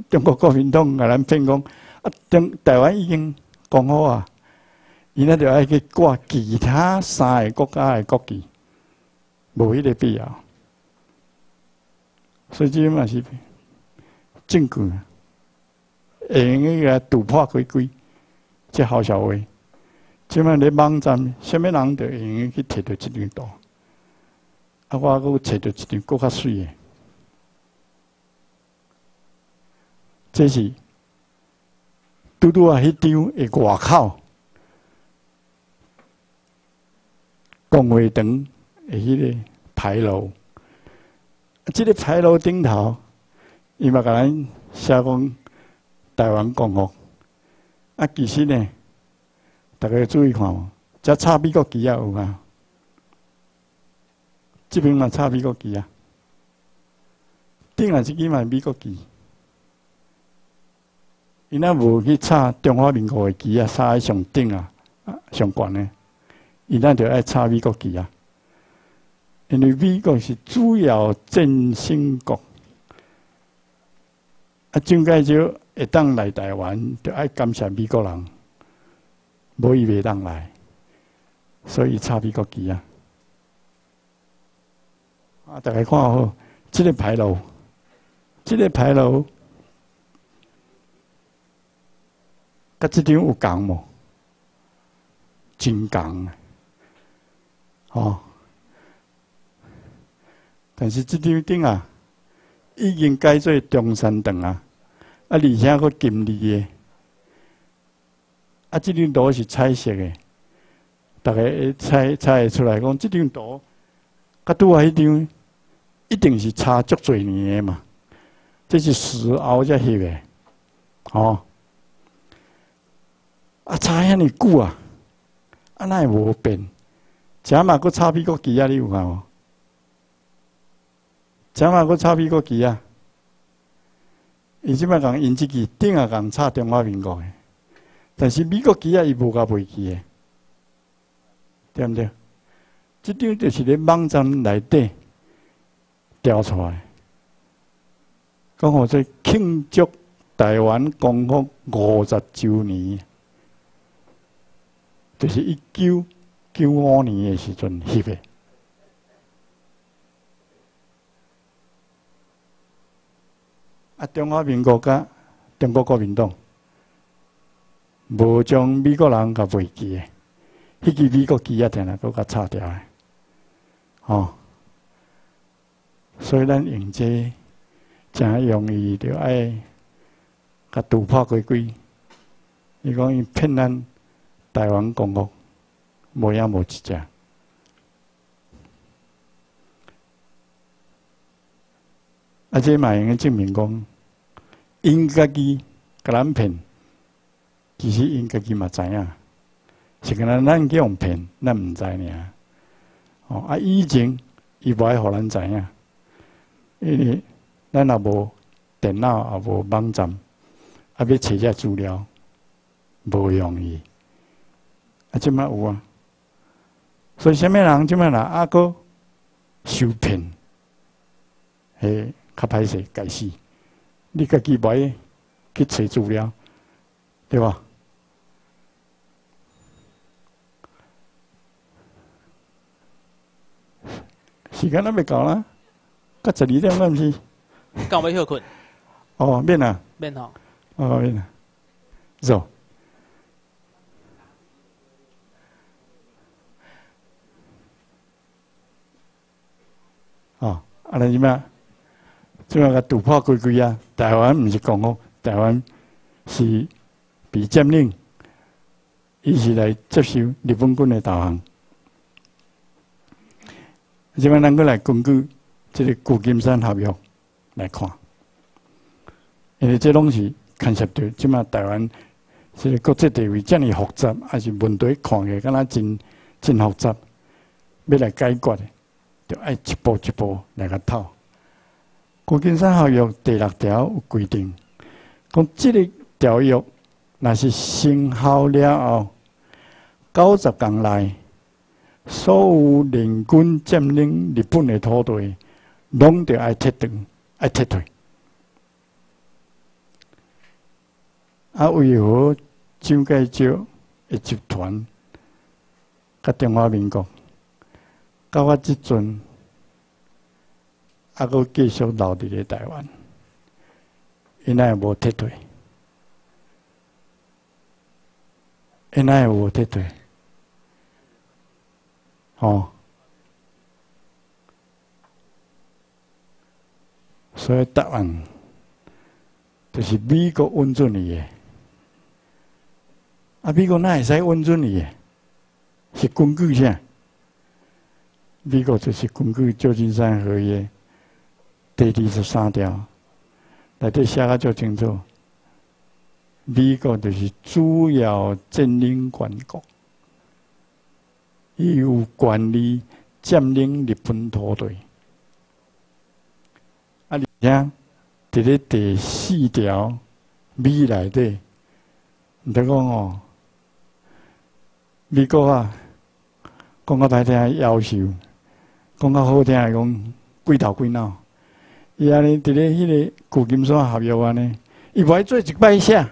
中国国民党甲咱骗讲啊，中台湾已经讲好啊，伊那就爱去挂其他三个国家的国旗，无迄个必要。所以这嘛是证据，会用个个突破开开，即好小话。即嘛咧网站，什么人都会用去摕到即张图。啊！我阁找到一张更较水诶，这是拄拄啊！迄张诶外口，公会堂诶迄个牌楼，即个牌楼顶头，伊嘛甲咱写讲台湾共和。啊，其实呢，大家注意看哦，遮插美国旗啊有啊。这边嘛插美国旗啊，顶啊，这支嘛美国旗，伊那无去插中华民国的旗啊，插喺上顶啊，上悬呢，伊那就爱插美国旗啊，因为美国是主要振兴国，啊，蒋介石会当来台湾，就爱感谢美国人，无伊袂当来，所以插美国旗啊。啊！大家看好，这个牌楼，这个牌楼，甲这张有共无？真共，哦。但是这张顶啊，已经改做中山堂啊，啊，而且佫金利的，啊，这张图是彩色的，大家猜猜出来讲，这张图，甲拄啊迄张。一定是差足侪年的嘛，这是时后才翕的，哦，啊差遐尼久啊，啊那会无变，正嘛佫差美国旗啊，你有看无？正嘛佫差美国旗啊，伊即摆讲因即支顶啊讲差中华民国的，但是美国旗啊伊无甲背起的，对毋对？即张就是咧网站内底。调出来，讲我在庆祝台湾共和五十周年，就是一九九五年的时阵翕的。啊，中华民国甲中国国民党无将美国人甲背记的，迄支美国旗啊，定来搁甲拆掉的，哦。所以咱用这真容易，就爱甲突破规规。伊讲伊骗咱台湾公国，无影无一只。啊，这嘛用证明讲，因家己甲咱骗，其实因家己嘛知影，是干咱咱去用骗，咱毋知尔。哦，啊，以前伊无爱互咱知影。因为咱也无电脑，也无网站，啊，要找些资料，无容易。啊，即摆有啊。所以，什么人即摆人阿哥受骗，诶，较歹势解释。你家己买去找资料，对吧？时间还未到啦，到十二点半是？讲要休困，哦，免啊，免吼。哦免啊，走。哦，啊，尼嘛，即个突破规规啊！台湾毋是讲哦，台湾是被占领，伊是来接受日本军的导航。即摆咱过来根据即个旧金山合约来看，因为这拢是牵涉到即摆台湾即个国际地位遮尔复杂，还是问题看起来敢若真真复杂，要来解决的，就爱一步一步来个透。旧金山合约第六条有规定，讲即个条约若是生效了后九十天内。所有联军占领日本的土地，拢得爱撤退，爱撤退。啊，为何蒋介石的集团甲中华民国到我即阵，啊，阁继续留伫咧台湾，因奈无撤退，因奈无撤退。哦，所以答案就是美国温准你的。啊，美国哪会使温准你的？是根据啥？美国就是根据旧金山合约第二十三条，内底写个足清楚。美国就是主要占领权国。伊有权利占领日本土地，啊！而且伫咧第四条美内底，毋得讲哦，美国啊，讲较歹听要求，讲较好听来讲鬼头鬼脑。伊安尼伫咧迄个旧金山合约安尼，伊无爱做一摆写，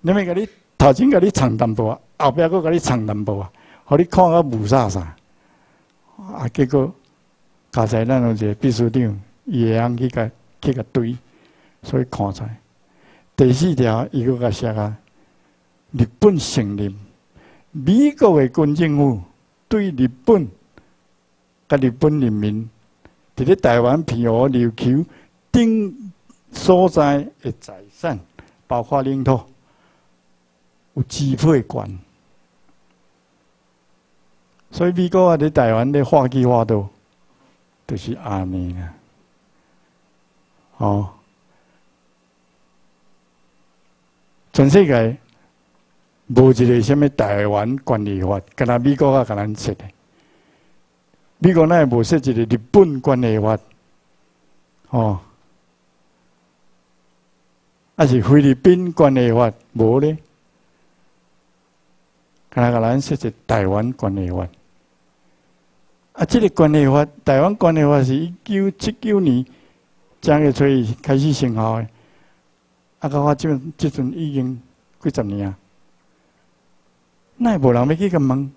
你咪甲你头前甲你藏淡薄，后壁佫甲你藏淡薄啊！互你看个无啥啥，啊！结果加在咱有一个秘书长，伊会晓去甲去甲对，所以看出来第四条，伊个甲写啊，日本承认美国的军政府对日本甲日本人民伫咧台湾平和琉球等所在的财产，包括领土有支配权。所以美国啊，伫台湾咧画机画到，就是安尼啦。哦，全世界无一个什么台湾管理法，跟他美国啊甲咱说的。美国那无说一个日本管理法，哦，还是菲律宾管理法？无咧，跟他甲咱设一台湾管理法。啊，这个管理法，台湾管理法是一九七九年正月初一开始生效的。啊，到我即阵即阵已经几十年啊，那无人要去甲问，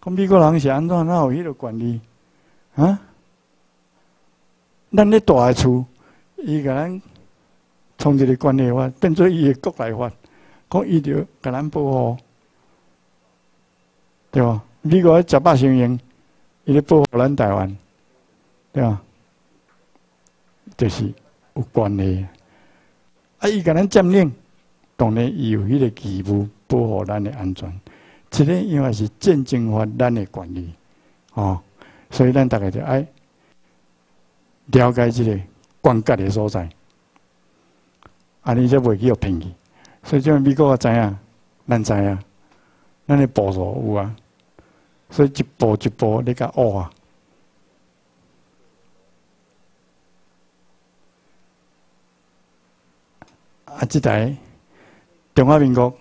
讲美国人是安怎哪有迄个权利？啊？咱咧大个厝，伊甲咱创一个关系法，变做伊个国内法，讲伊着甲咱保护，对吧？美国十八成员，伊咧保护咱台湾，对吧？就是有关系。啊，伊甲咱占领，当然伊有迄个义务保护咱的安全。这个因为是战争法咱的权利，哦，所以咱大概就爱了解这个关键的所在，安尼才袂去互骗去。所以像美国知影，咱知影，咱的部署有啊。所以一步一步你甲学啊！啊，即台中华民国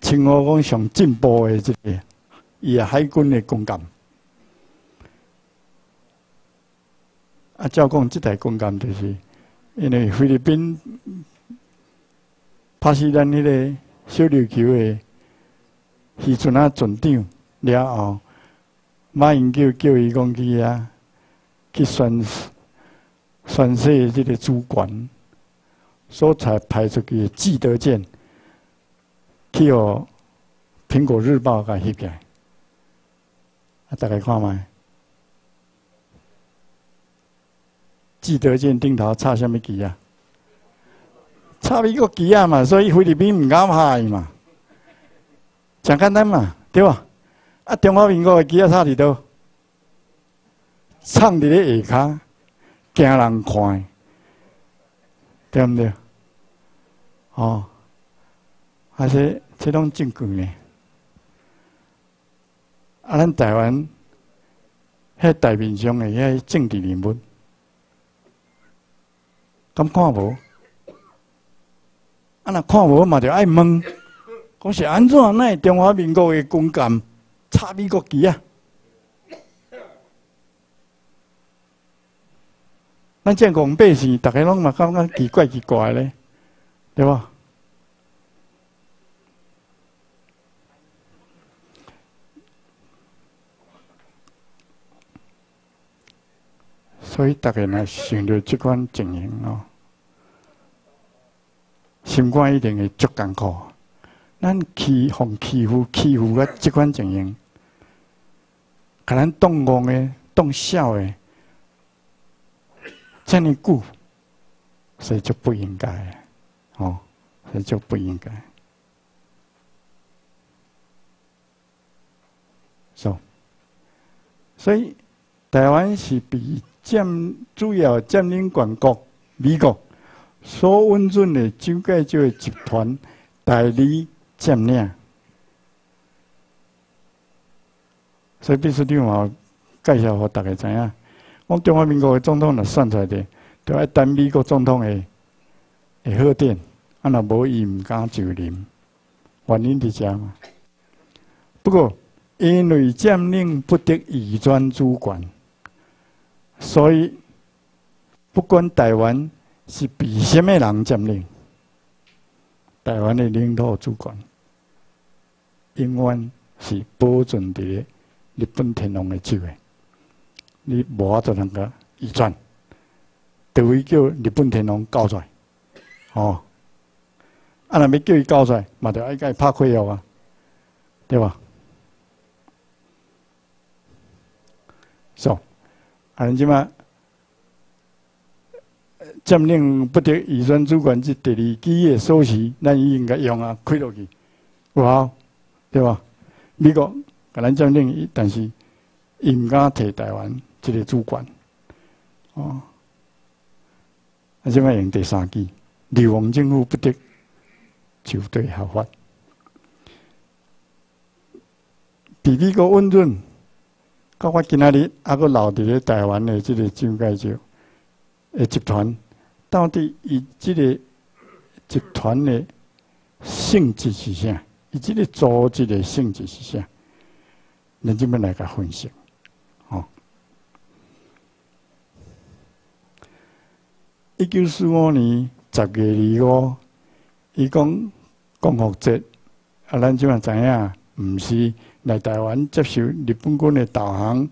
称呼讲上进步的即个，伊海军的军舰。啊，照讲即台公干就是，因为菲律宾拍死咱迄个小琉球的渔船啊船长了后，马英九叫伊讲去啊，去宣宣誓即个主管，所才派出去记得见，去哦苹果日报甲翕起来，啊，大家看卖。记得见顶头插什么旗啊？插美国旗啊嘛，所以菲律宾唔敢拍伊嘛，真简单嘛，对吧？啊，中华民国的旗啊插伫倒，藏伫咧下骹，惊人看，对毋对？哦，还是这种证据呢？啊，咱台湾迄大面上的遐政治人物。敢看无？啊，若看无嘛，就爱问，讲是安怎？奈中华民国的军舰插美国旗啊？咱这讲百姓，大家拢嘛感觉奇怪奇怪咧，对吧？所以大家若想到即款情形哦，心肝一定会足艰苦。咱欺负欺负欺负个即款情形，可能动工的、动笑的，这么久，所以就不应该哦，所以就不应该。so, 所以台湾是比。占主要占领全国，美国所稳准的蒋介石集团代理占领，所以必须长话介绍给大家知影。我中华民国的总统若算出来的，都要等美国总统的的贺电，啊，若无伊毋敢就任，原因伫遮嘛。不过因为占领不得移转主管。所以，不管台湾是被什么人占领，台湾的领土主权永远是保存伫日本天皇的手诶。你无法度通个移转，除非叫日本天皇交出来。哦，啊，若要叫伊交出来，嘛着爱甲伊拍开药啊，对吧？so, 啊，即嘛占领不得移转主管这第二基的锁匙，咱应该用啊，开落去，有好，对吧？美国甲咱占领，但是伊毋敢摕台湾即个主管，哦，啊，即摆用第三支，流亡政府不得就对合法，比美国稳准。到我今仔日还阁留伫咧台湾的即个蒋介石的集团，到底伊即个集团的性质是啥？伊即个组织的性质是啥？咱即边来甲分析，吼。一九四五年十月二五，伊讲共和节，啊，咱即边知影，毋是。来台湾接受日本军的导航，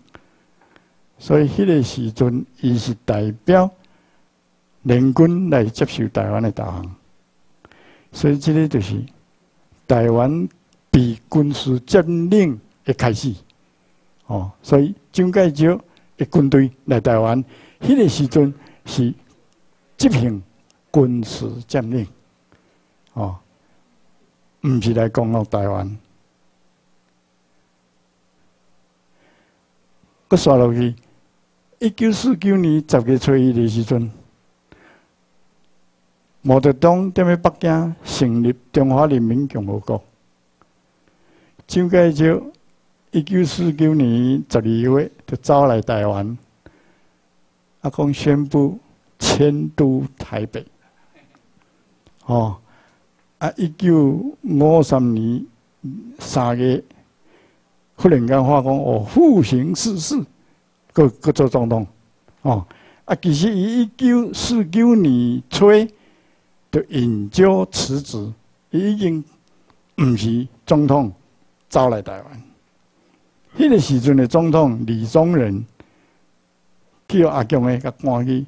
所以迄个时阵，伊是代表联军来接受台湾的导航，所以这个就是台湾被军事占领的开始。哦，所以蒋介石的军队来台湾，迄个时阵是执行军事占领，哦，毋是来攻入台湾。搁刷落去，一九四九年十月初一的时阵，毛泽东踮咧北京成立中华人民共和国。蒋介石一九四九年十二月就走来台湾，啊，讲宣布迁都台北。哦，啊，一九五三年三月。忽然间发讲哦，复行世事，各各做总统，哦，啊，其实伊一九四九年初就引咎辞职，已经毋是总统，走来台湾。迄个时阵的总统李宗仁叫阿强诶，甲赶去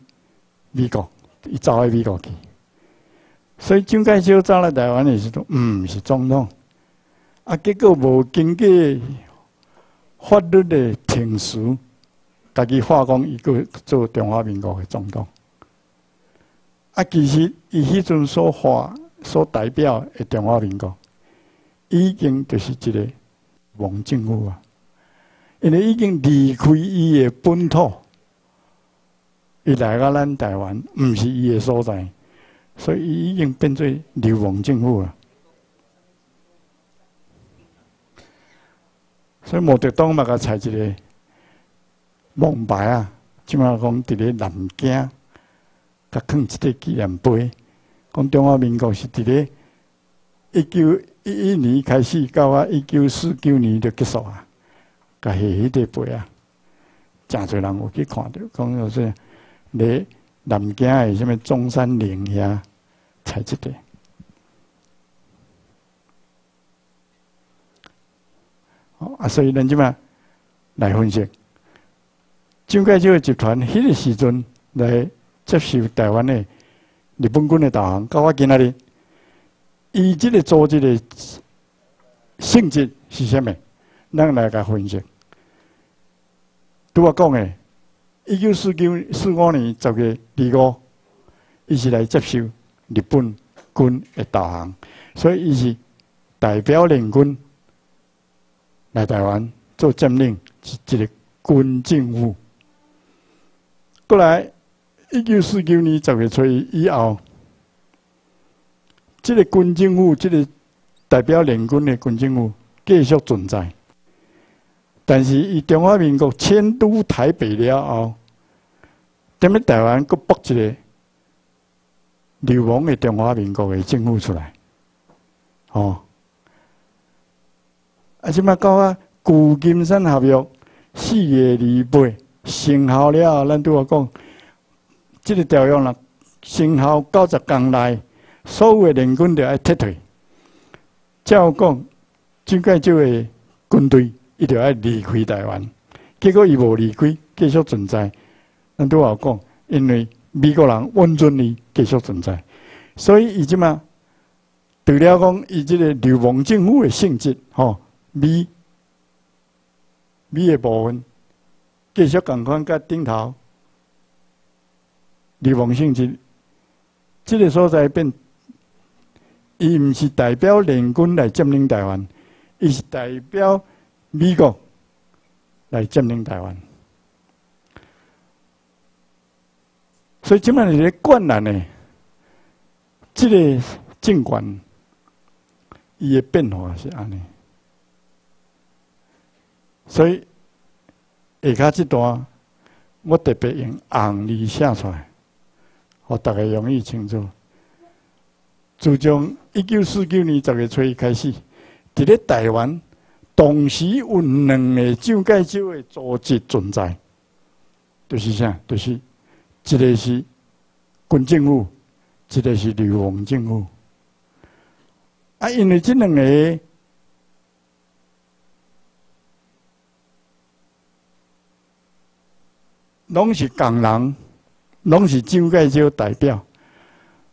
美国，伊走去美国去。所以蒋介石走来台湾的时阵，毋是总统，啊，结果无经过法律的程序。家己化工，伊个做中华民国的总统。啊，其实伊迄阵所话所代表的中华民国，已经就是一个亡政府啊，因为已经离开伊的本土，伊来到咱台湾，毋是伊的所在，所以伊已经变做流亡政府了。所以毛泽东嘛，佮采一个。梦白啊，即马讲伫咧南京，甲放一个纪念碑，讲中华民国是伫咧一九一一年开始，到啊一九四九年就结束啊，甲下迄个碑啊，真侪人有去看到，讲就是咧南京诶什物中山陵遐采一个，啊，所以咱即嘛来分析。蒋介石集团迄个时阵来接受台湾的日本军的导航，到我今仔日，伊即个组织的性质是虾米？咱来甲分析。拄我讲的，一九四九四五年十月二五，伊是来接受日本军的导航，所以伊是代表联军来台湾做占领，是一个军政府。过来，一九四九年十月初以后，这个军政府，这个代表联军的军政府继续存在。但是，以中华民国迁都台北了后，踮咧台湾佫拨一个流亡的中华民国的政府出来，哦，啊，即马到啊旧金山合约四月二八。生效了，咱拄我讲，即个条约啦，生效九十天内，所有的联军就要撤退。照讲，蒋介石的军队一定要离开台湾，结果伊无离开，继续存在。咱拄我讲，因为美国人温准伊继续存在，所以伊即嘛，除了讲伊即个流亡政府的性质，吼，美美的部分。继续共款甲顶头，流亡性质，这个所在变，伊毋是代表联军来占领台湾，伊是代表美国来占领台湾。所以即摆日咧困难呢，这个政权伊的变化是安尼，所以。下骹这段，我特别用红字写出来，互大家容易清楚。自从一九四九年十月初一开始，伫咧台湾，同时有两个蒋介石的组织存在，就是啥？就是一个是军政府，一个是流亡政府。啊，因为这两个。拢是工人，拢是蒋介石代表，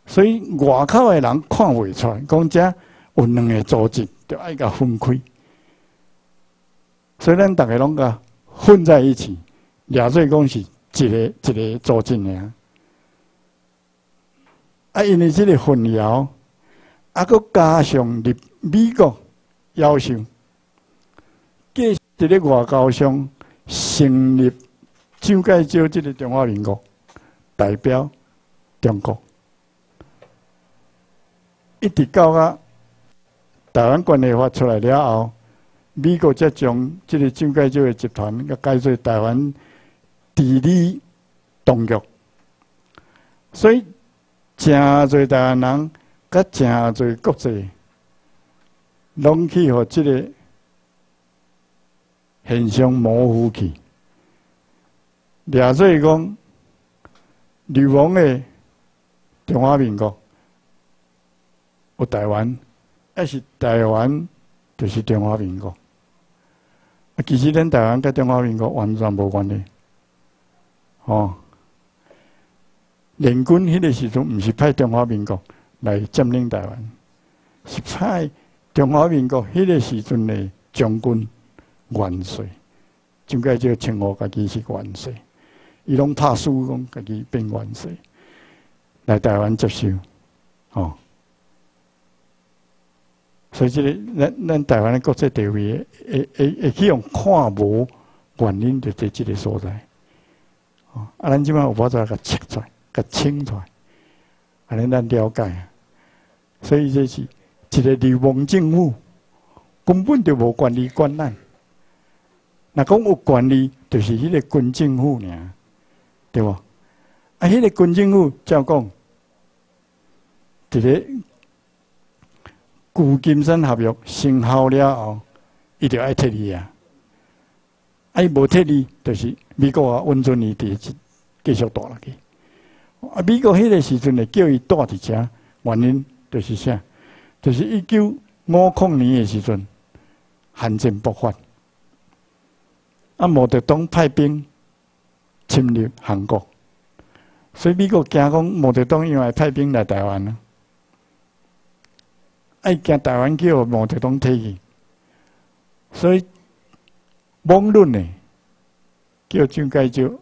所以外口的人看袂出，来，讲遮有两个组织，就爱甲分开。所以咱大家拢甲混在一起，也做讲是一个一个组织尔。啊，因为这个混淆，啊，佮加上入美国要求，继续伫咧外交上成立。蒋介石这个中华民国代表中国，一直到啊台湾关系法出来了后，美国才将这个蒋介石的集团甲改做台湾地理当局，所以真侪台湾人甲真侪国际拢去互这个现象模糊去。掠做讲，流亡的中华民国有台湾，还是台湾就是中华民国？啊，其实咱台湾跟中华民国完全无关系，哦。联军迄个时阵，毋是派中华民国来占领台湾，是派中华民国迄个时阵的将军元帅，就该就称呼家己是元帅，伊拢拍输讲家己变元帅来台湾接受，哦。所以，这个咱咱台湾的国际地位，会会会去用看无原因，就在这个所在。哦，啊，咱即摆有法子甲切出来。甲清出来，安尼咱了解。所以这是一个流亡政府，根本就无管理管咱。若讲有管理，就是迄个军政府尔，对无？啊，迄个军政府照讲，一个旧金山合约生效了后，伊就爱撤离啊。啊，伊无撤离，就是美国啊，温存伊地继续待落去。啊！美国迄个时阵，会叫伊住伫遮，原因就是啥？就是一九五零年诶时阵，韩战爆发，啊，毛泽东派兵侵略韩国，所以美国惊讲毛泽东因为派兵来台湾了，爱惊台湾叫毛泽东退去，所以蒙论呢叫蒋介石。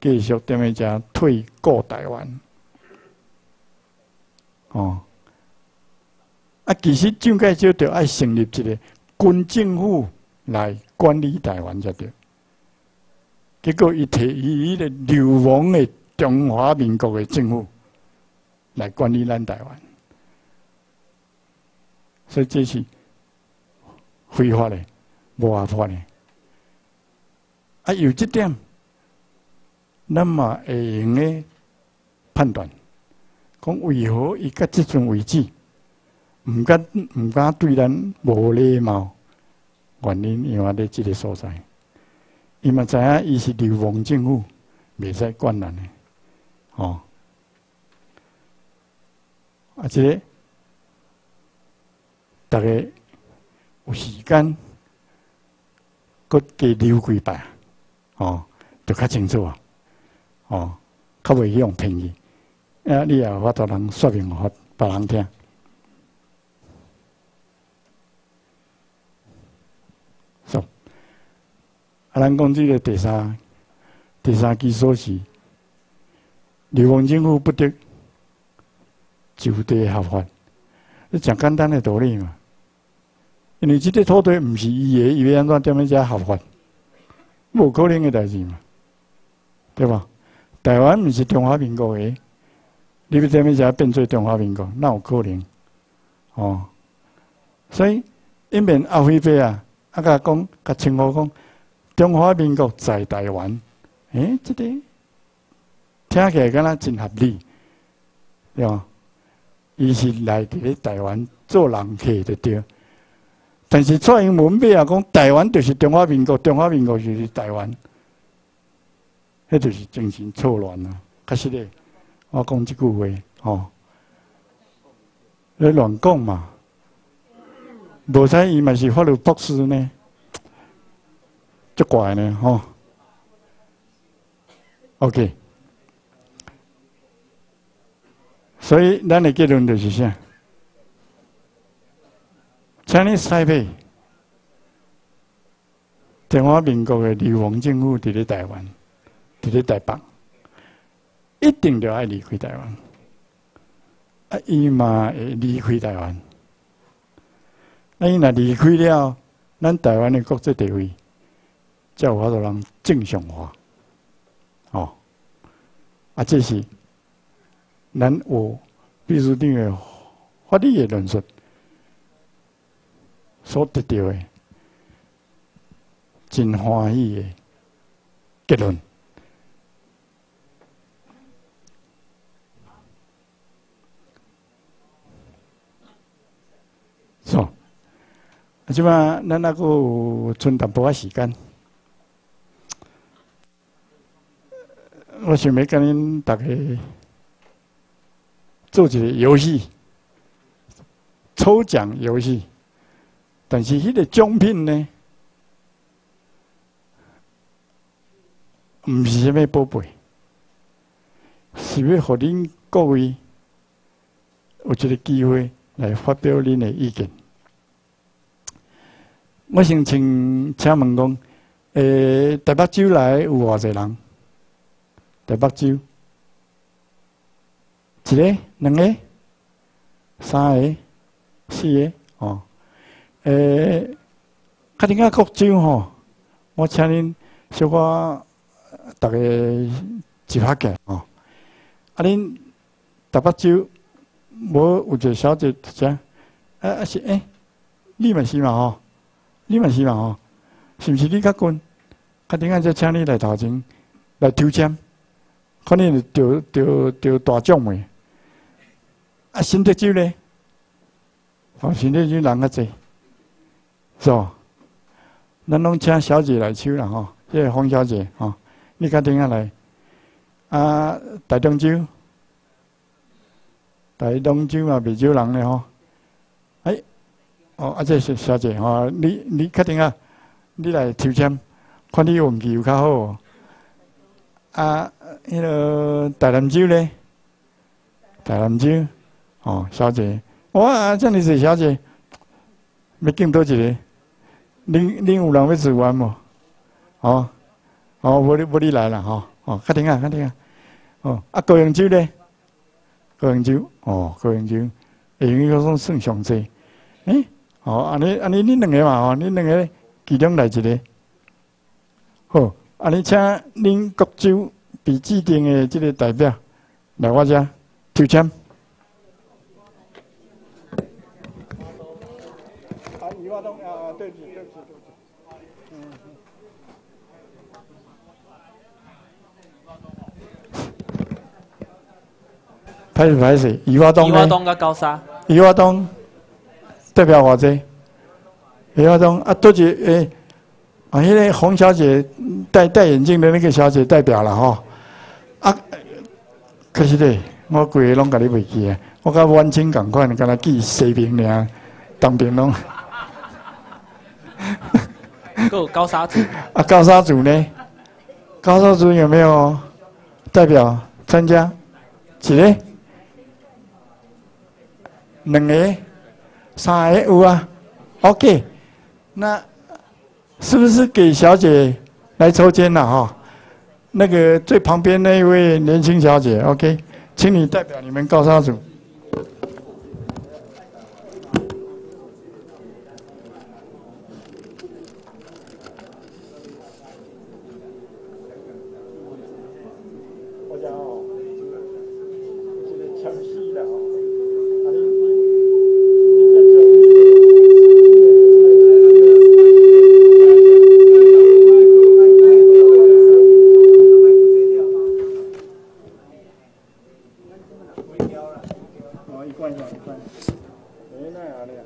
继续踮咧遮退过台湾，哦，啊，其实蒋介石就爱成立一个军政府来管理台湾才对。结果伊提伊迄个流亡的中华民国的政府来管理咱台湾，所以这是非法的、无合法的。啊，有这点。那么会用的判断，讲为何伊到即种为止，毋敢毋敢对咱无礼貌？原因因为伫即个所在，伊嘛知影伊是流亡政府，未使管咱的，哦。啊，即个大家有时间，搁加留几摆，哦，就较清楚啊。哦，较袂用便宜，啊，你也法度人说明互别人听。啊，咱讲这个第三，第三基础是，流亡政府不得就地合法，你讲简单的道理嘛。因为这个土地毋是伊的，伊要安怎点样才合法？无可能的代志嘛，对吧？台湾毋是中华民国诶，你要怎么才变做中华民国？那有可能？哦，所以一面阿飞飞啊，啊甲讲，甲称呼讲中华民国在台湾，诶，这个听起来敢若真合理，对吧？伊是来伫咧台湾做人客的对，但是蔡英文尾啊讲台湾就是中华民国，中华民国就是台湾。迄就是精神错乱啊！确实咧，我讲即句话，吼，你乱讲嘛，无使伊嘛是法律博士呢，足怪呢，吼。OK，所以咱的结论就是啥？请你采配中华民国的流亡政府伫咧台湾。伫咧台北，一定就爱离开台湾。啊，伊嘛会离开台湾。啊，伊若离开了，咱台湾的国际地位，才有法度人正常化。哦，啊，这是咱有必须定的法律的论述所得到的真欢喜的结论。错，即嘛，咱那个存淡薄仔时间，我想要跟恁大家做一个游戏，抽奖游戏。但是迄个奖品呢，毋是啥物宝贝，是要互恁各位有一个机会来发表恁的意见。我想请请问讲，诶，台北州来有偌济人？台北州，一个、两个、三个、四个，哦，诶，较顶下国州吼，我请恁小可逐个一拍镜吼。啊，恁台北州无有一个小姐只，啊啊是诶，你嘛是嘛吼，你嘛是嘛吼，是毋是你较近？较顶下就请你来头前来抽签。可能得得得大奖诶！啊，新德州呢？哦，新德州人较济，是吧？咱拢请小姐来抽啦吼，即个黄小姐吼，你甲顶下来。啊，大东州，大东州嘛未少人咧吼。哎，哦，啊，这是小姐吼，你你确定啊？你来抽签，看你运气有较好。啊。迄个大南洲咧，大南洲？哦，小姐，哇，这里是小姐，要敬多一个，恁恁有人要自愿无？哦，哦，无你无你来了吼，哦，快点啊，快点啊，哦，啊高雄州咧，高雄州，哦，高雄州，会用迄种算上济，诶，哦，安尼安尼，恁两个嘛，哦，恁两个其中来一个，好，安尼请恁各州。被指定的这个代表来我家抽签。啊，余华东啊，对不起，对不起，对不起。嗯拍是拍是，余华东余华东甲高沙。余华东代表我这。余华东啊，多姐诶，啊，迄个洪小姐戴戴眼镜的那个小姐代表了哈。啊，可是咧，我规个拢甲你袂记啊！我甲万青共款，敢若记西平尔，东平拢。够高沙族。啊，高沙族呢？高沙族有没有代表参加？一个、两个、三个有啊？OK，那是不是给小姐来抽签了哈？那个最旁边那一位年轻小姐，OK，请你代表你们高沙组。一罐一罐一罐。哎，那啥的呀？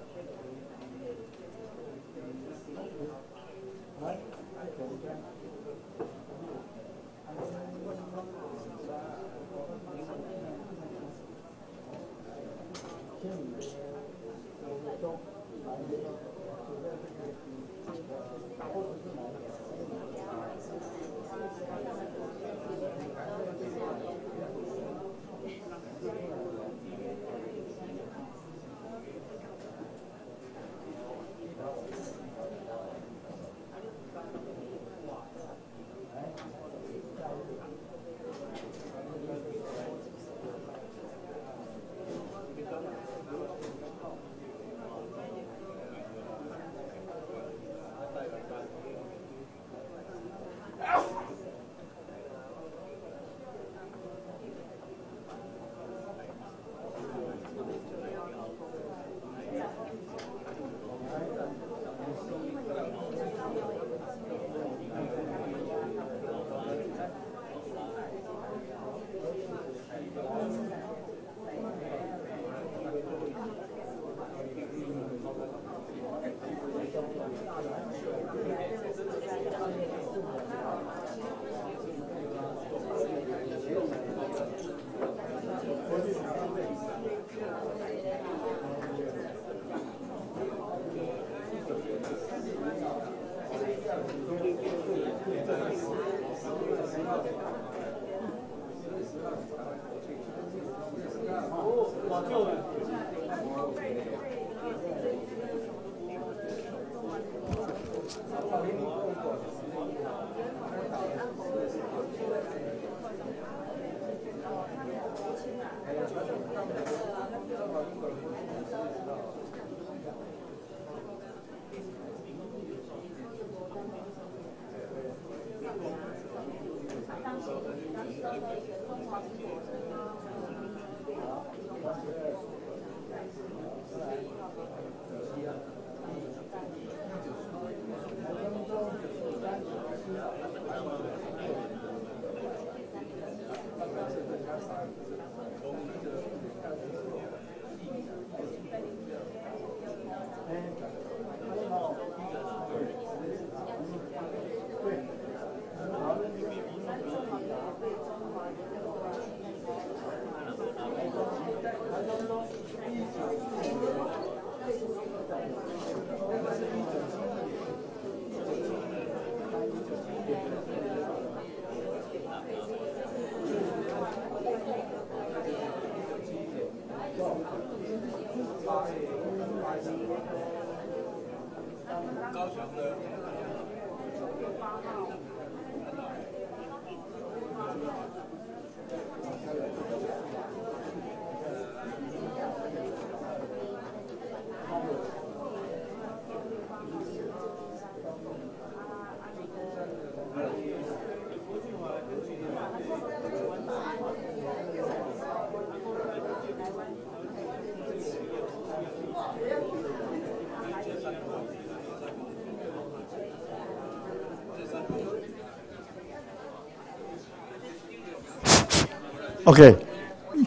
OK，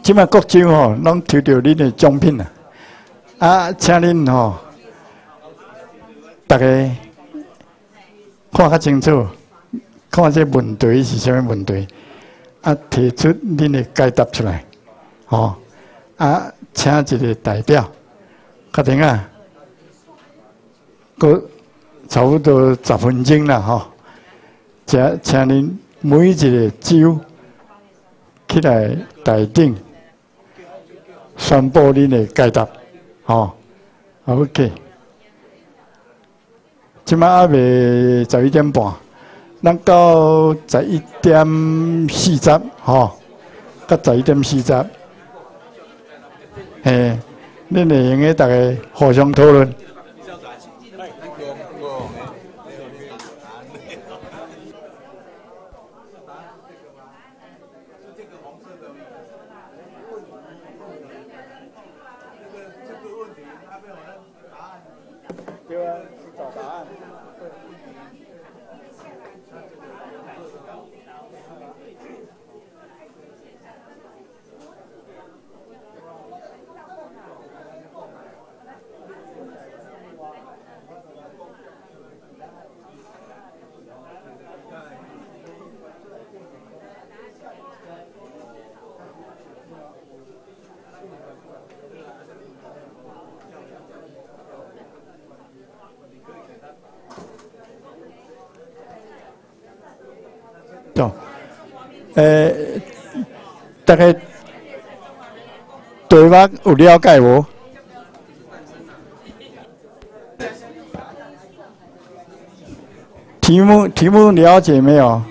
即摆各州吼，拢抽到恁的奖品啦。啊，请恁吼，大家看较清楚，看这问题是啥物问题，啊，提出恁的解答出来，吼。啊，请一个代表，确定啊，过差不多十分钟啦，吼。请请恁每一个州。起来台顶宣布恁的解答，吼，OK。即摆还未十一点半，咱到十一点四十，吼，到十一点四十，嘿，恁会用个大家互相讨论。呃，大概对我有了解无？题目题目了解没有？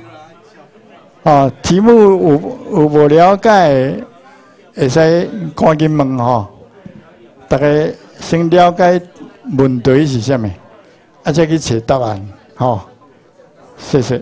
啊，题目有有无了解？会使赶紧问吼，大概先了解问题是啥物，啊，再去找答案，吼，谢谢。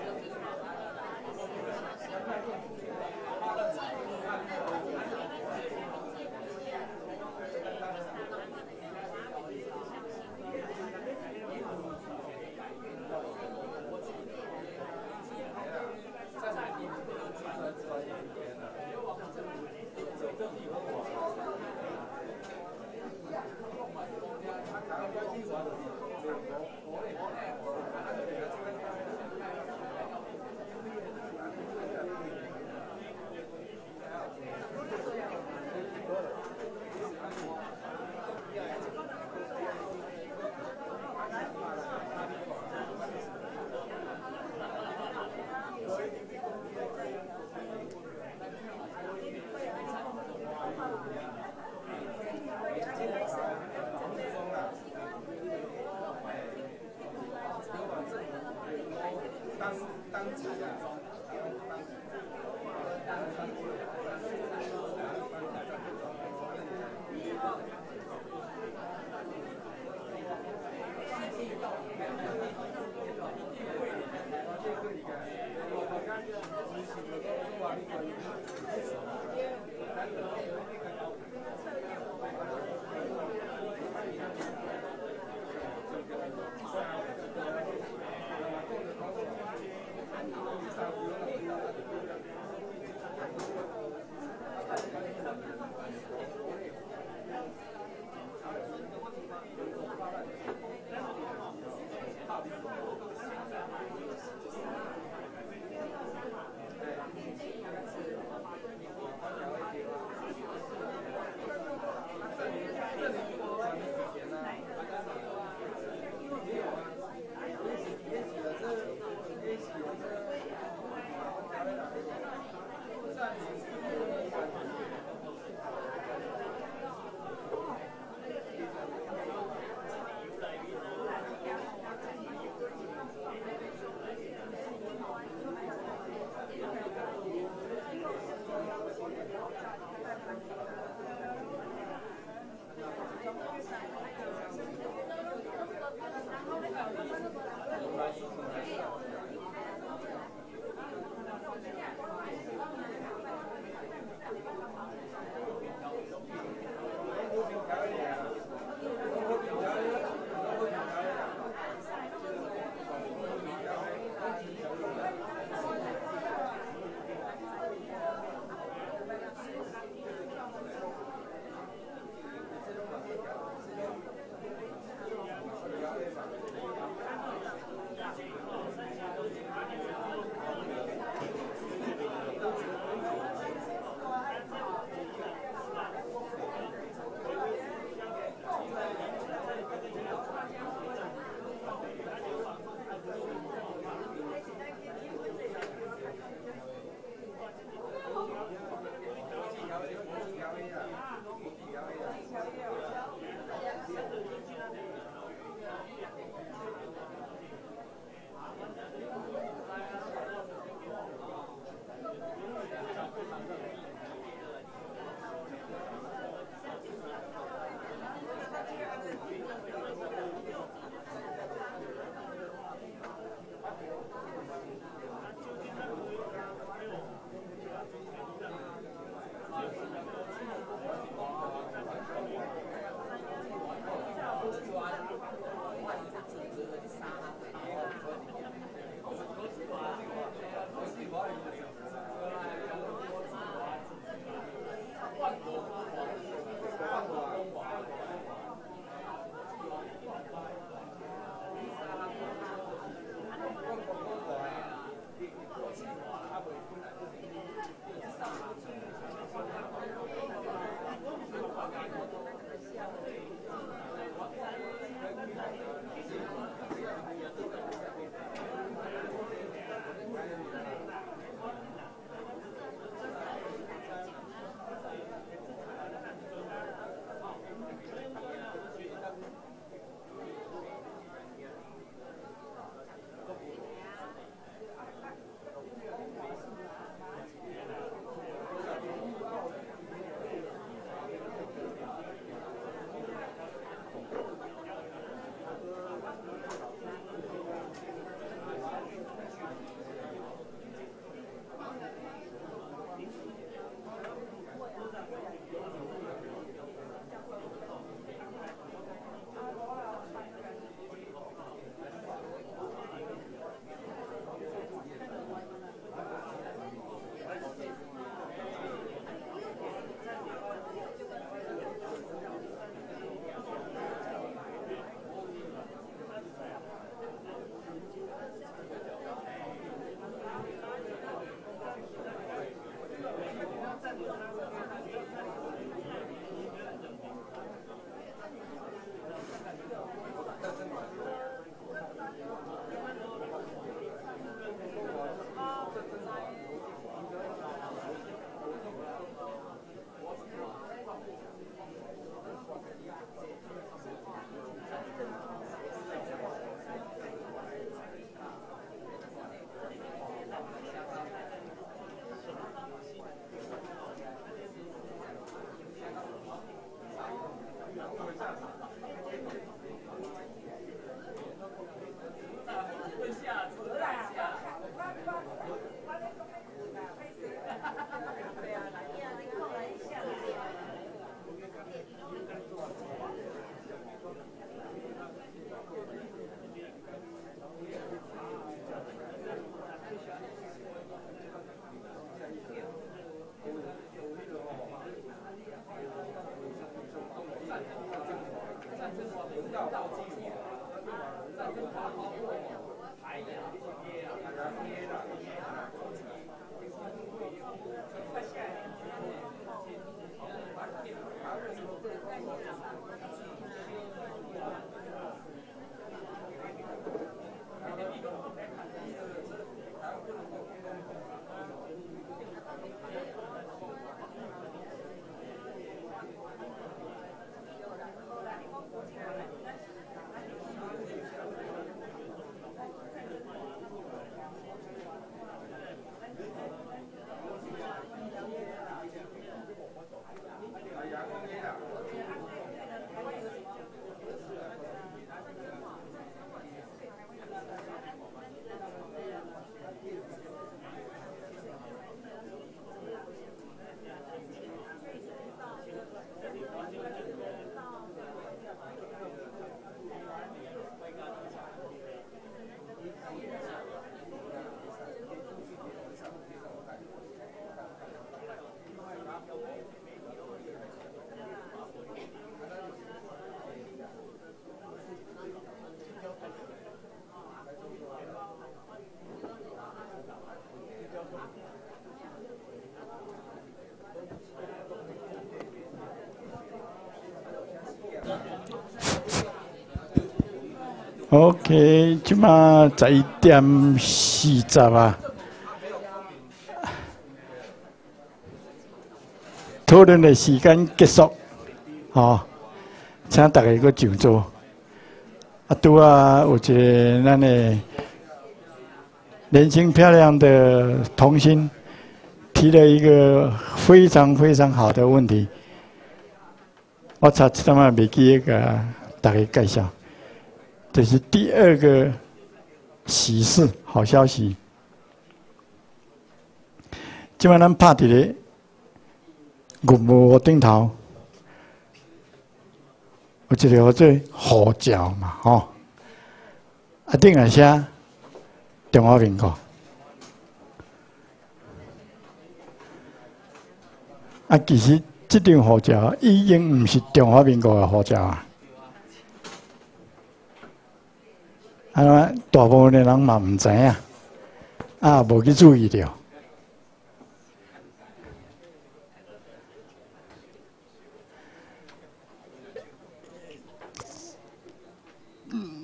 OK，即马十一点四十啊，讨论的时间结束，好，请大家个就座。啊，拄啊，有一个咱的年轻漂亮的童星提了一个非常非常好的问题，我查他妈未记个大家介绍。这是第二个喜事，好消息。今晚咱拍伫咧玉幕顶头，有一个叫做号角嘛，吼，啊顶下写中华民国，啊其实这张号角已经唔是中华民国的号角啊。啊，大部分的人嘛唔知影，啊，无去注意着。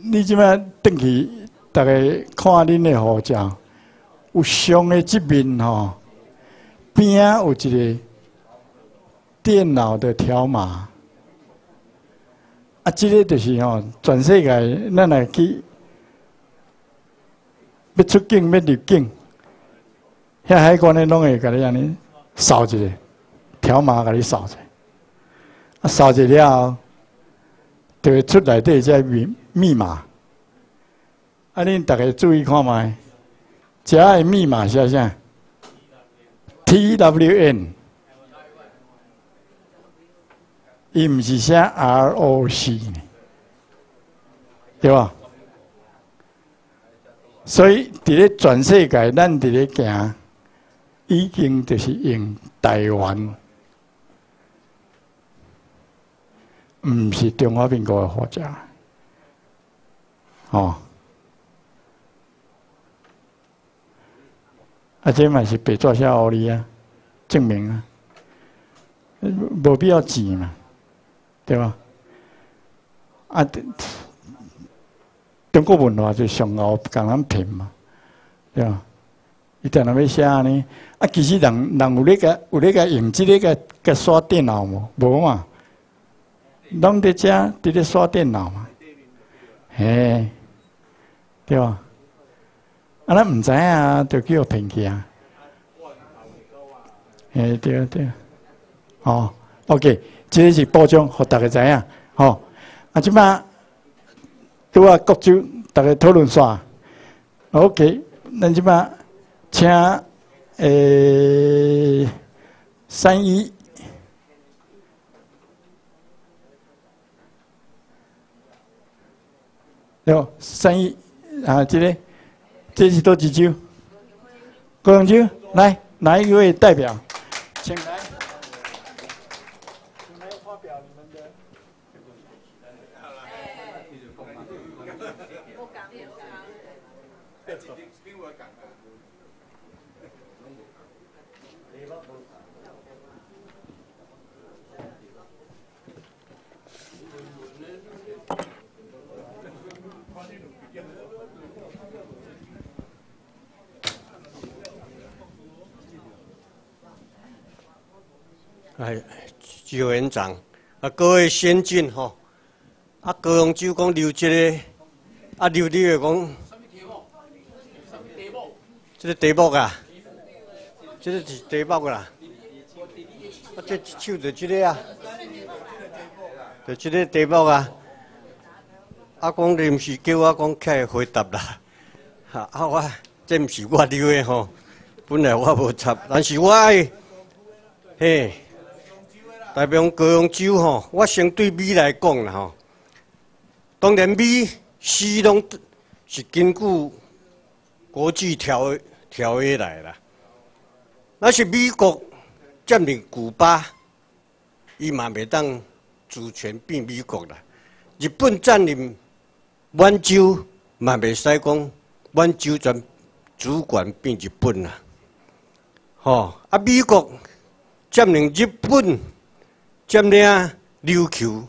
你即摆登去，大家看恁的护照，有上的这面吼，边有一个电脑的条码，啊，这个就是吼，全世界咱来去。要出境要入境，遐海关的拢会甲你安尼扫一下条码，甲你扫一下。啊，扫一下了后，就会出来底只密密码。啊，恁大家注意看觅，遮个密码是啥？T W N，伊毋是写 R O C，对吧？所以，伫咧全世界，咱伫咧行，已经就是用台湾，毋是中华民国的国家，哦。啊，这嘛是白纸写乌哩啊，证明啊，无必要钱嘛，对吧？啊。中国文化就上后共人骗嘛，对吧？伊在那边写呢？啊，其实人人有那个有那个用即个个个刷电脑无？无嘛？拢伫遮伫咧刷电脑嘛？嘿，对吧？啊，咱毋知啊，就叫骗去啊！嘿，对啊，对啊。哦，OK，即个是补充，互大家知影。吼，啊，即摆。拄啊，各州大家讨论煞，OK，那即摆请诶三一，哟，三一啊，这个这是多几州？高雄州，来哪一位代表？请来。哎，周院长，啊，各位先进吼，啊，高雄州讲留这个，啊，留你个讲，这个题目啊，这个是题目啦，啊，这手就这个啊，就这个题目啊，啊，讲你毋是叫我讲起来回答啦，哈，啊，我这毋是我留的吼，本来我无插，但是我爱，嘿。代表高雄州吼，我先对米来讲啦吼。当然米、西拢是根据国际条条约来啦。那是美国占领古巴，伊嘛袂当主权变美国啦。日本占领满洲，嘛袂使讲满洲全主权变日本啦。吼，啊，美国占领日本。占领琉球，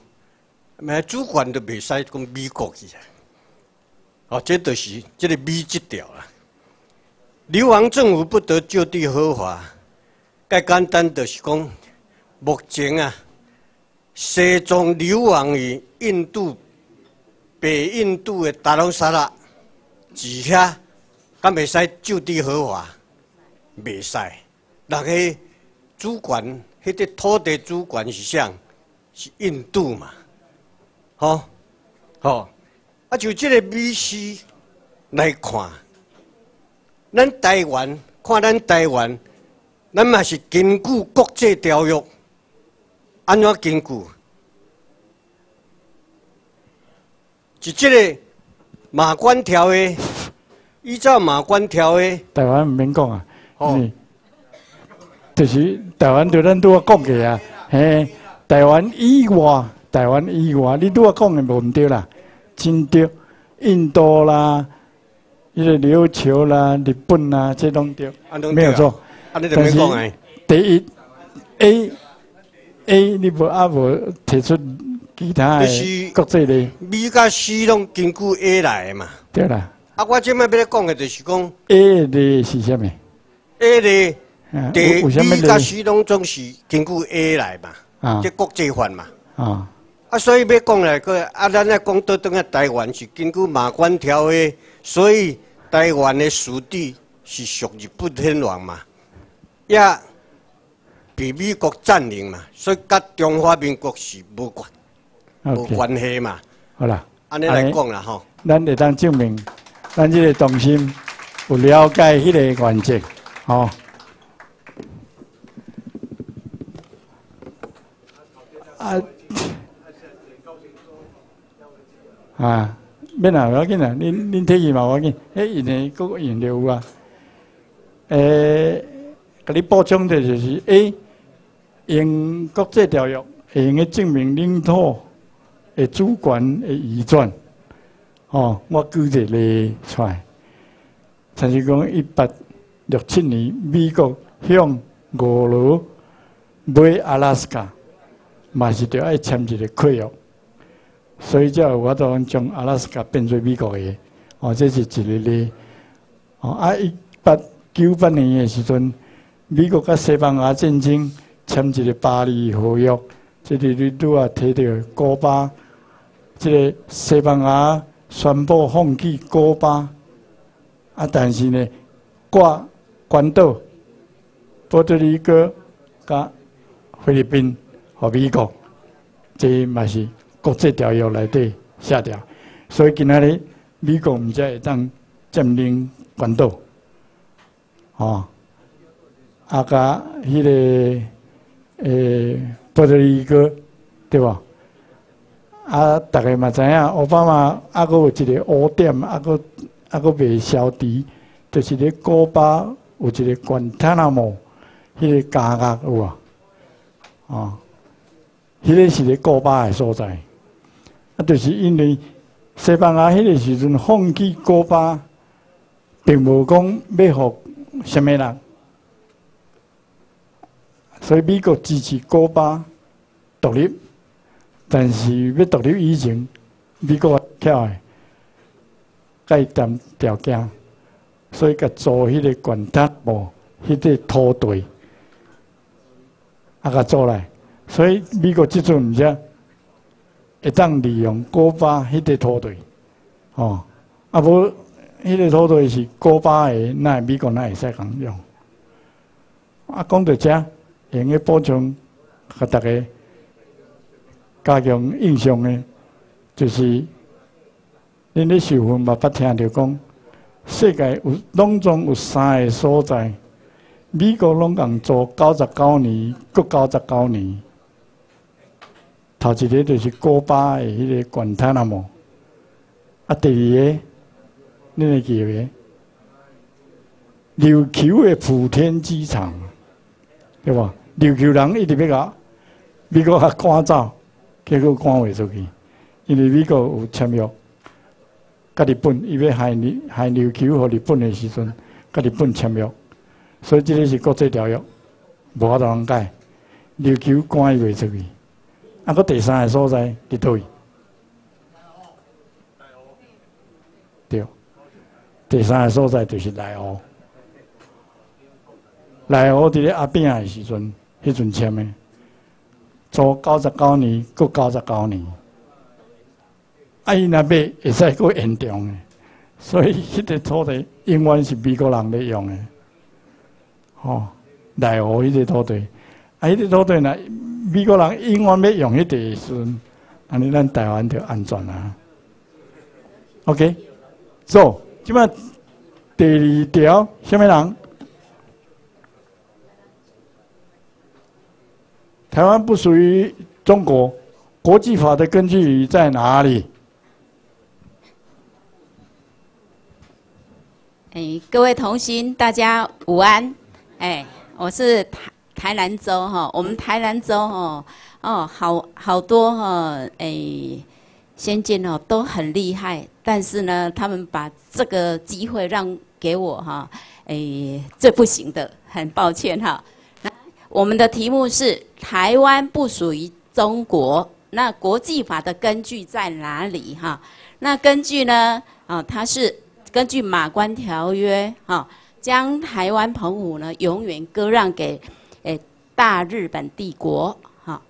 咩主权都袂使讲美国去啊！哦，这都是这个美籍条啦。流亡政府不得就地合法，介简单就是讲，目前啊，西藏流亡于印度、北印度的达鲁萨拉，住遐，敢袂使就地合法，袂使，那个主权。迄个土地主权是啥？是印度嘛？吼吼，啊，就这个美西来看，咱台湾看咱台湾，咱嘛是根据国际条约，安怎根据？就这个马关条约，依照马关条约，台湾唔免讲啊，哦。就是台湾对咱拄啊讲嘅啊，嘿，台湾以外，台湾以外，你拄啊讲嘅无毋对啦，真对，印度啦，伊个琉球啦，日本啦，这拢对，没有错。但是第一 A A，你无啊无提出其他嘅国际的？美甲西拢根据 A 来嘛？对啦。啊，我即摆要讲嘅就是讲 A 咧是啥物？A 咧。第美甲西拢总是根据 A 来嘛，即国际法嘛。啊，啊，所以要讲来个，啊，咱来讲到等下台湾是根据马关条约，所以台湾的属地是属日本天皇嘛，也被美国占领嘛，所以甲中华民国是无关无关系嘛。好啦，安尼来讲啦吼，咱会当证明，咱这个中心有了解迄个原则，吼。啊！啊！免啊，要紧啊！恁恁提议嘛，要紧。迄因为各个用有啊。诶，甲你补充的就是：诶，用国际条约会用个证明领土的主权的移转。哦，我举一个出来，就是讲一八六七年，美国向俄罗买阿拉斯加。嘛是着爱签一个契约，所以才有我都将阿拉斯加变做美国的。哦，这是一个例。哦，啊，一八九八年的时阵，美国甲西班牙战争签一个巴黎合约，这里你拄啊提到古巴，这个西班牙宣布放弃古巴，啊，但是呢，挂关岛、波多黎各、甲菲律宾。和美国，这嘛是国际条约内底下条，所以今仔日美国毋才会当占领关岛，哦，啊甲迄个诶波多黎各，对吧？啊，大家嘛知影，奥巴马啊，阁有一个污点，啊，阁啊，阁未消除，就是咧古巴有一个关塔那摩，迄个监狱有啊，哦。迄个是咧古巴诶所在，啊，就是因为西班牙迄个时阵放弃古巴，并无讲要互什么人，所以美国支持古巴独立，但是要独立以前，美国巧诶，改谈条件，所以甲做迄个管塔布迄个土地，啊，甲做来，所以美国即阵毋知。会当利用古巴迄个土地，哦，啊无迄个土地是古巴的，那美国那会使共用。啊，讲到遮，用个补充，甲大家加强印象诶，就是恁咧受训嘛，捌听着讲，世界有拢总有三个所在，美国拢共做九十九年，搁九十九年。头一个就是古巴的迄个管塔那么，啊，第二个，恁会记未？琉球的普天机场，对吧？琉球人一直要甲美国甲赶走，结果赶袂出去，因为美国有签约，甲日本伊要害日害琉球和日本的时阵，甲日本签约，所以这个是国际条约，无法度通改，琉球赶伊袂出去。啊，个第三个所在伫倒位？对，第三个所在就是内湖。内湖伫咧阿扁的时阵，迄阵签的，做九十九年，搁九十九年。啊，伊那边会使搁延长的，所以迄个土地永远是美国人咧用的。吼，内湖迄个土地，啊，迄个土地呢？美国人永远要用迄地时，安尼咱台湾就安全啊。OK，走，即摆第二条，什么人？台湾不属于中国，国际法的根据在哪里？哎，各位同心，大家午安。哎，我是台。台南州哈，我们台南州哦哦，好好多哈诶，先进哦都很厉害，但是呢，他们把这个机会让给我哈，诶，这不行的，很抱歉哈。我们的题目是台湾不属于中国，那国际法的根据在哪里哈？那根据呢啊，它是根据马关条约哈，将台湾澎湖呢永远割让给。诶大日本帝国，哈，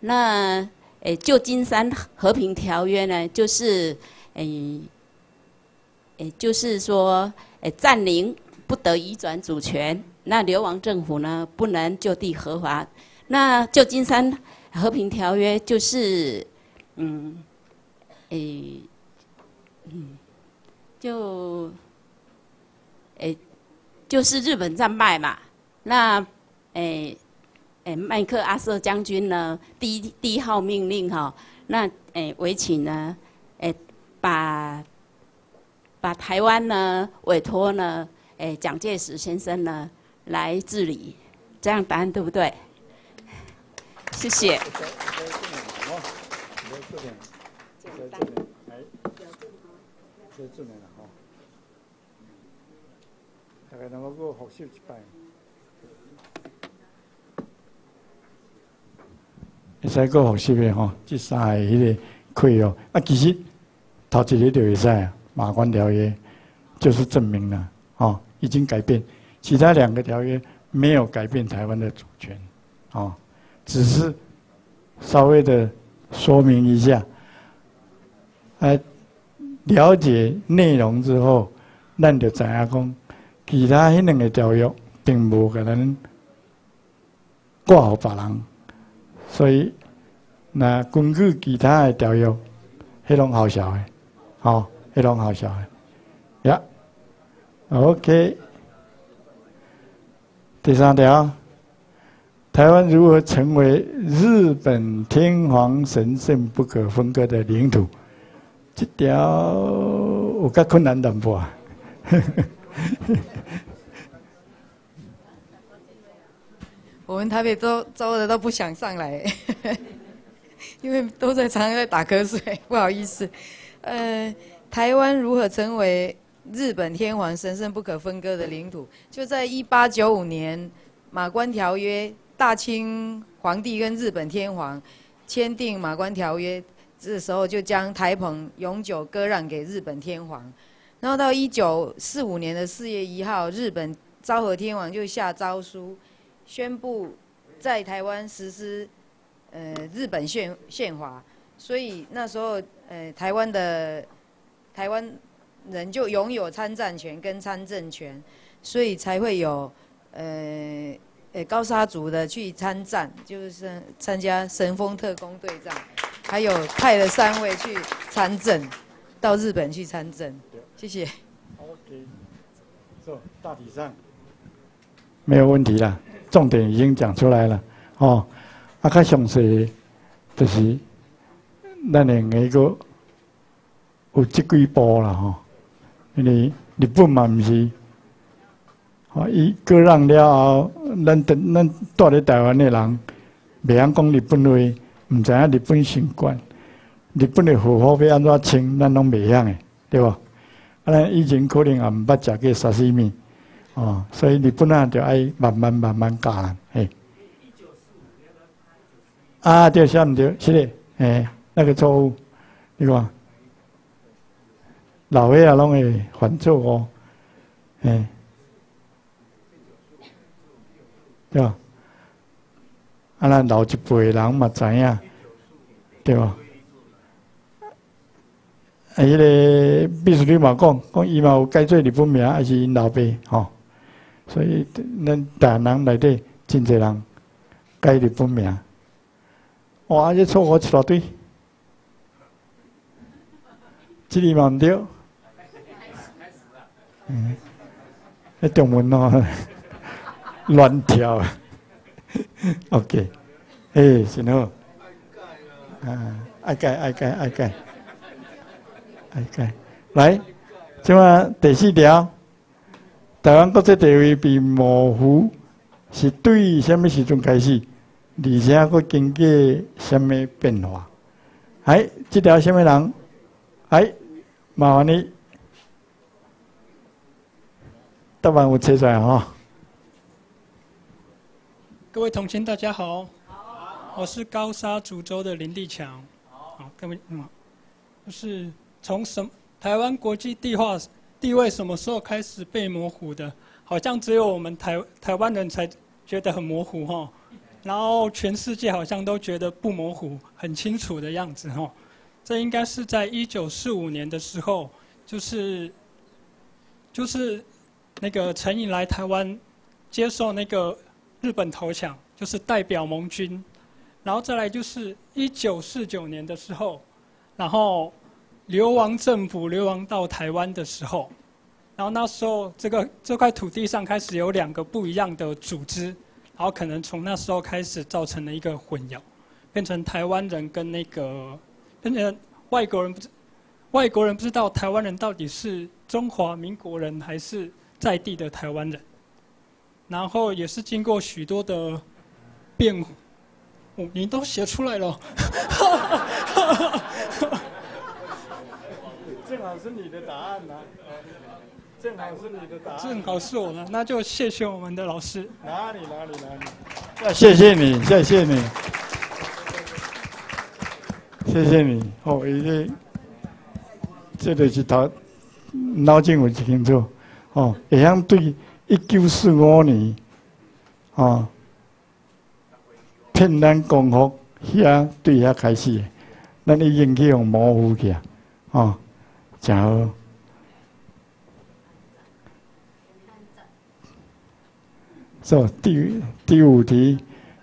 那诶旧金山和平条约呢，就是诶诶，就是说诶占领不得移转主权，那流亡政府呢不能就地合法。那旧金山和平条约就是嗯诶嗯就诶就是日本战败嘛，那诶。诶，麦克阿瑟将军呢？第一第一号命令哈，那诶，维请呢？诶，把把台湾呢委托呢？诶，蒋介石先生呢来治理，这样答案对不对？谢谢。大概能够复习一摆。使个复习的吼，即三个迄个可以哦。啊，其实头一个就会使啊，马关条约就是证明了，哦，已经改变。其他两个条约没有改变台湾的主权，哦，只是稍微的说明一下。哎，了解内容之后，咱就知影讲，其他迄两个条约并无可能挂好别人。所以，那根据其他的条约，迄种好笑的，好，迄种好笑的，呀，OK。第三条，台湾如何成为日本天皇神圣不可分割的领土？这条有较困难淡薄啊。我们台北都招的都不想上来，因为都在常常在打瞌睡，不好意思。呃，台湾如何成为日本天皇神圣不可分割的领土？就在一八九五年马关条约，大清皇帝跟日本天皇签订马关条约，这时候就将台澎永久割让给日本天皇。然后到一九四五年的四月一号，日本昭和天皇就下诏书，宣布在台湾实施呃日本宪宪法。所以那时候，呃，台湾的台湾人就拥有参战权跟参政权，所以才会有呃呃高沙族的去参战，就是参加神风特工队战，还有派了三位去参政，到日本去参政。谢谢。OK，so, 大体上没有问题了，重点已经讲出来了。哦，啊，较详细就是咱两个有这几步啦，吼，因为日本嘛毋是，吼，伊割让了后，咱咱咱住伫台湾的人，袂晓讲日本话，毋知影日本习惯，日本的户口要安怎清，咱拢袂晓的，对无？啊，咱以前可能也毋捌食过沙司面，哦，所以日本啊就爱慢慢慢慢教人，嘿。啊，对，是毋对？是的，诶，那个错误，你看，老岁仔拢会犯错哦，哎，对吧？啊，咱老一辈人嘛知影，对吧？啊！迄个秘书长嘛讲，讲伊嘛有改做日本名，还是因老爸吼。所以咱大人内底真侪人改日本名。哇！这错误一大堆，这里嘛毋对。嗯，那中文哦，乱跳。OK，哎，真好。啊，爱改爱改爱改。爱改来，即嘛第四条，台湾国际地位被模糊，是对什么时阵开始？而且佫经过什么变化？哎，这条什么人？哎，麻烦你，答案有出来哈。各位同学，大家好，我是高沙渚州的林立强。好，各位，嗯，就是。从什台湾国际地化地位什么时候开始被模糊的？好像只有我们台台湾人才觉得很模糊哈，然后全世界好像都觉得不模糊，很清楚的样子哈。这应该是在一九四五年的时候，就是就是那个陈颖来台湾接受那个日本投降，就是代表盟军，然后再来就是一九四九年的时候，然后。流亡政府流亡到台湾的时候，然后那时候这个这块土地上开始有两个不一样的组织，然后可能从那时候开始造成了一个混淆，变成台湾人跟那个变成外国人不知外国人不知道台湾人到底是中华民国人还是在地的台湾人，然后也是经过许多的变，哦，你都写出来了。是你的答案呢，正好是你的答案。正好是我的，那就谢谢我们的老师。哪里哪里哪里？谢谢你，谢谢你，谢谢你。哦，已经，这个是他脑筋有清楚。哦，会晓对一九四五年，哦，骗咱功夫遐对遐开始，咱已经去用模糊去啊，哦。加油！说第第五题，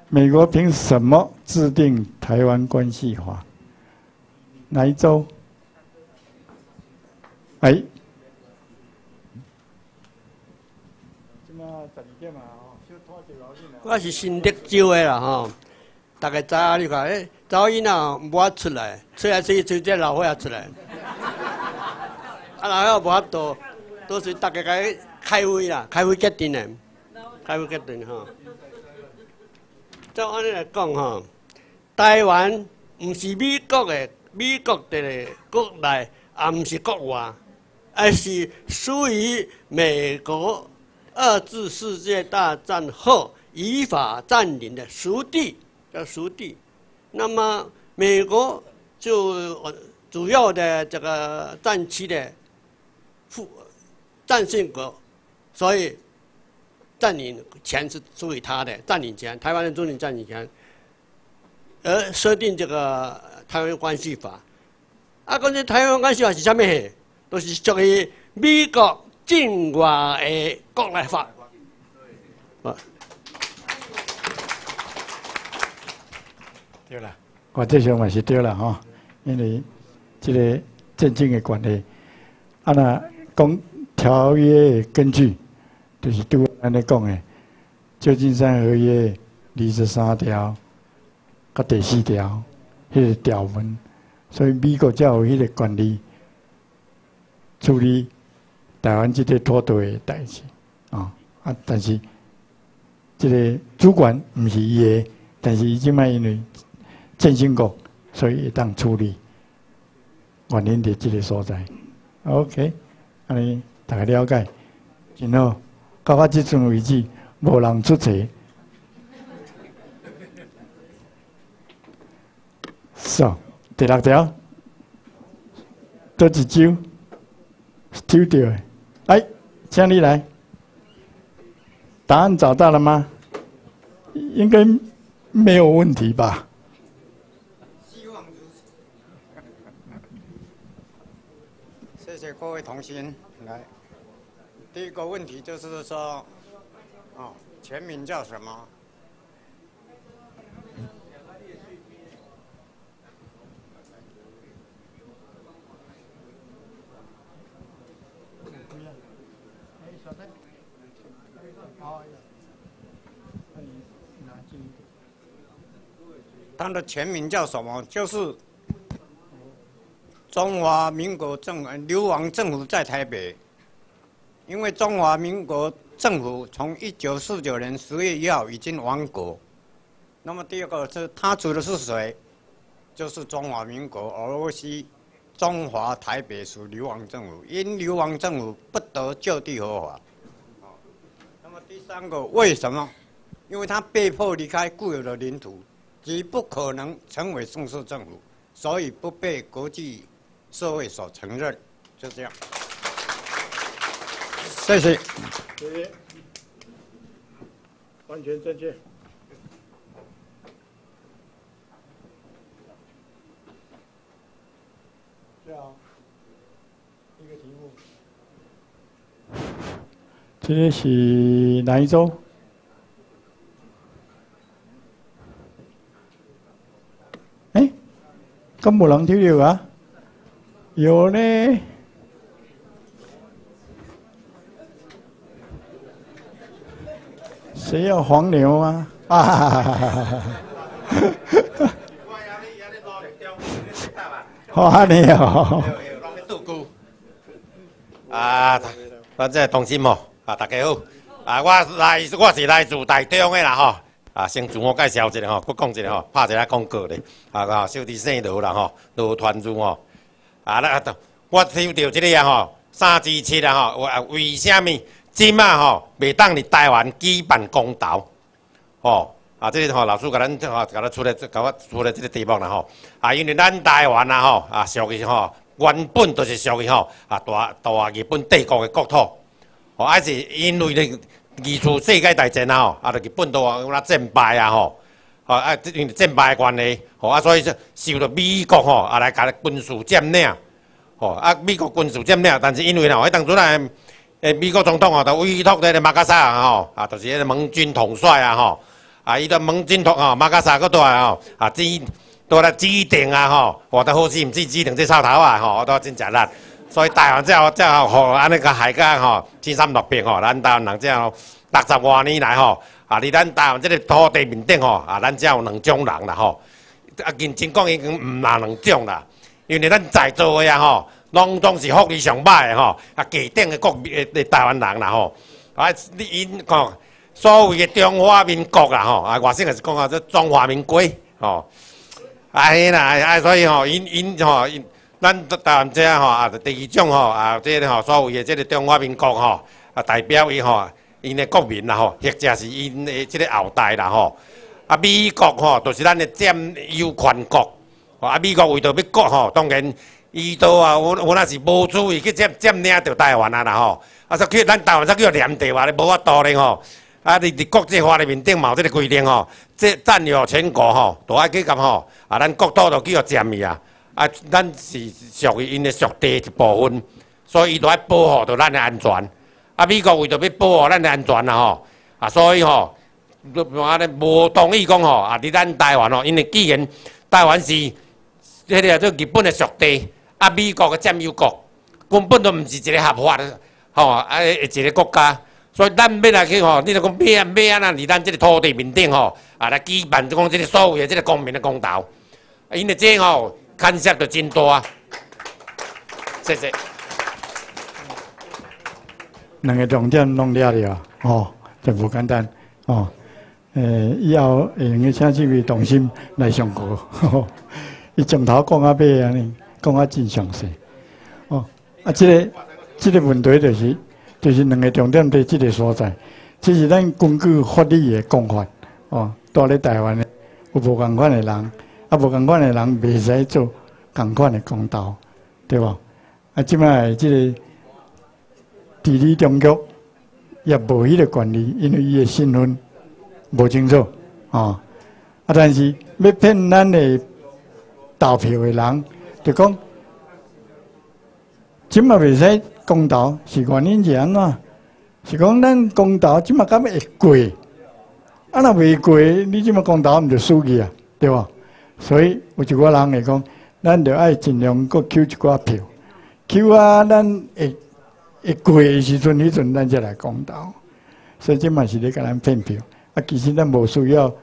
美国凭什么制定《台湾关系法》？哪一州？哎，我是新德州的啦吼，大概早你看，哎，早因啊无出来，出来出去这老伙仔出来。啊，然后无法度，都是大家该开会啦，开会决定的，开会决定哈。照安尼来讲哈，台湾毋是美国的，美国的国内，也，毋是国外，而是属于美国二次世界大战后依法占领的属地，叫属地。那么美国就主要的这个战区的复战胜国，所以占领权是属于他的占领权，台湾的总领占领权，而设定这个台湾关系法。啊，讲这台湾关系法是啥物？都是属于美国境外的国内法。啊，对啦，我这想嘛是对啦吼，因为这个政经的关系，啊那讲条约根据，就是拄安尼讲的，旧金山合约二十三条，甲第四条，迄个条文。所以美国才有迄个权利处理台湾即个土地的代志，啊啊！但是即个主管毋是伊的，但是伊即摆因为振兴国，所以会当处理原因伫即个所在。OK，安尼大家了解，然后到我即阵为止，无人出错。So。第六条，多一招，丢掉。哎，请你来，答案找到了吗？应该没有问题吧？希望如此。谢谢各位同心来。第一个问题就是说，哦，全名叫什么？他的全名叫什么？就是中华民国政流亡政府在台北。因为中华民国政府从一九四九年十月一号已经亡国。那么第二个是他指的是谁？就是中华民国俄罗斯中华台北属流亡政府，因流亡政府不得就地合法。那么第三个为什么？因为他被迫离开固有的领土。即不可能成为正式政府，所以不被国际社会所承认，就这样。谢谢。谢谢。完全正确。这样，一个题目。这个是哪一周？咁冇人听到啊？有呢？谁要黄牛啊？啊！黄牛。啊，咱这同心哦，啊，大家好，啊，我来，我是来自台中的啦，吼。啊，先自我介绍一下吼，搁讲一下吼，拍一下广告咧。啊啊，小弟姓罗啦吼，罗团主吼。啊，那我听到这个啊吼，三支七啊吼，为为什么今啊吼未当伫台湾举办公投？吼啊，这个吼老师甲咱吼，甲咱出来，甲我出来这个题目啦吼。啊，因为咱台湾啊吼，啊属于吼原本就是属于吼啊大大日本帝国的国土。哦，还是因为咧。二次世界大战啊吼，啊，就日本都啊战败啊吼，吼啊，因为战败关系，吼啊，所以说受到美国吼啊来甲军事占领，吼啊，美国军事占领，但是因为吼，迄当初来诶美国总统吼，就委托咧马加萨吼，啊，就是迄个盟军统帅啊吼，啊，伊个盟军统吼马加萨嗰度啊吼，啊指都来指定啊吼，我都好似毋知指定这草头啊吼，我都真正力。所以台湾这这吼安尼个海港吼，千山万变吼，咱台湾人这六十多年来吼，啊，伫咱台湾这个土地面顶吼，啊，咱只有两种人啦吼，啊，认真讲已经毋那两种啦，因为咱在座的啊吼，拢总是福利上歹的吼，啊，家顶的国民的台湾人啦吼，啊，你因讲所谓的中华民国啦吼，啊，外省也是讲啊，这中华民国吼，啊，嘿啦，啊，所以吼，因因吼因。咱台湾这吼啊，第二种吼啊，这个吼所谓的这个中华民国吼啊，代表伊吼因的国民啦吼，或者是因的这个后代啦吼。啊，美国吼就是咱的占有权国，啊，美国为着要国吼，当然伊都啊，我我那是无注意去占占领着台湾啊啦吼。啊，说去咱台湾才叫连地话，咧无法度咧吼。啊，伫伫国际法里面顶嘛有这个规定吼，这占有全国吼，都爱去咁吼，啊，咱国土都叫占去啊。啊，咱是属于因的属地一部分，所以伊都爱保护着咱的安全。啊，美国为着要保护咱的安全啊吼，啊，所以吼，安尼无同意讲吼，啊，伫咱台湾吼，因为既然台湾是迄个做日本的属地，啊，美国的占有国，根本都毋是一个合法的吼，啊，一个国家，所以咱要来去吼，你若讲要啊要啊那伫咱即个土地面顶吼，啊来举办讲即个所谓的即个公民的公道，因为这吼。干涉着真多，谢谢。两个重点弄了了，哦，就不简单，哦，诶，以后会用请这位同心来上课，伊从头讲到尾安尼，讲啊真详细，哦，啊，这个这个问题就是，就是两个重点在这个所在，这是咱根据法律的讲法，哦，到咧台湾的有无共款的人。啊，无共款的人袂使做共款的公道，对无？啊，即摆即个地理中国也无迄个权利，因为伊的身份无清楚，啊，啊，但是要骗咱的投票的人，就讲即摆袂使公道，是原因是安怎？是讲咱公道即摆敢会过？啊，若未过，你即摆公道毋就输去啊，对无？所以有一寡人会讲，咱着爱尽量搁抽一寡票，抽啊，咱会会过的时阵，迄阵咱才来公道。所以这嘛是咧甲咱骗票。啊，其实咱无需要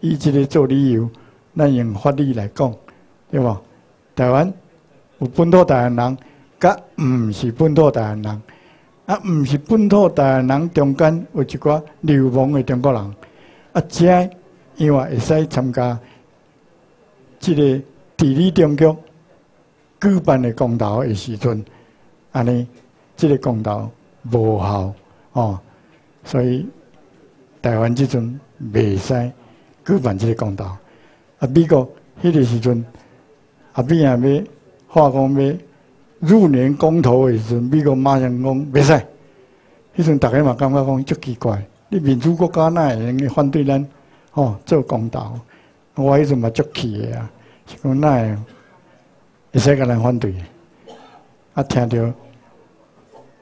以即个做理由，咱用法律来讲，对无？台湾有本土台湾人，甲毋是本土台湾人，啊，毋是本土台湾人中间有一寡流亡的中国人，啊，这因为会使参加。即个地理中国举办的公道的时阵，安尼，即个公道无效哦，所以台湾即阵未使举办即个公道。啊，美国迄个时阵，啊，边啊要化工要入年公投的时阵，美国马上讲袂使。迄阵大家嘛感觉讲足奇怪，你民主国家哪会用反对咱哦做公道？我迄阵嘛足气的啊，是讲哪会，会使甲咱反对？啊，听着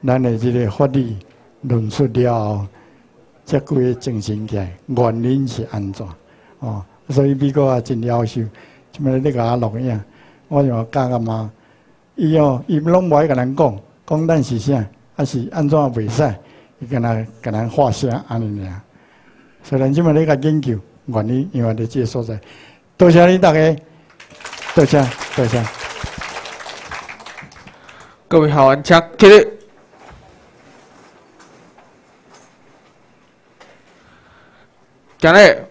咱的即个法律论述了后，才几个精神起来，原因是安怎？哦，所以美国也真优秀，即摆咧甲我录影，我就教个嘛，伊哦，伊拢无爱甲咱讲，讲咱是啥，还是安怎袂使，伊跟咱甲咱画声安尼尔。所以咱即摆咧甲研究。原因因为伫即个所在，多谢你大家，多谢多谢。各位好，请起立。今日，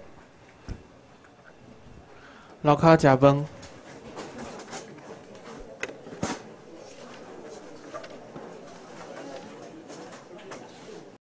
老卡食饭。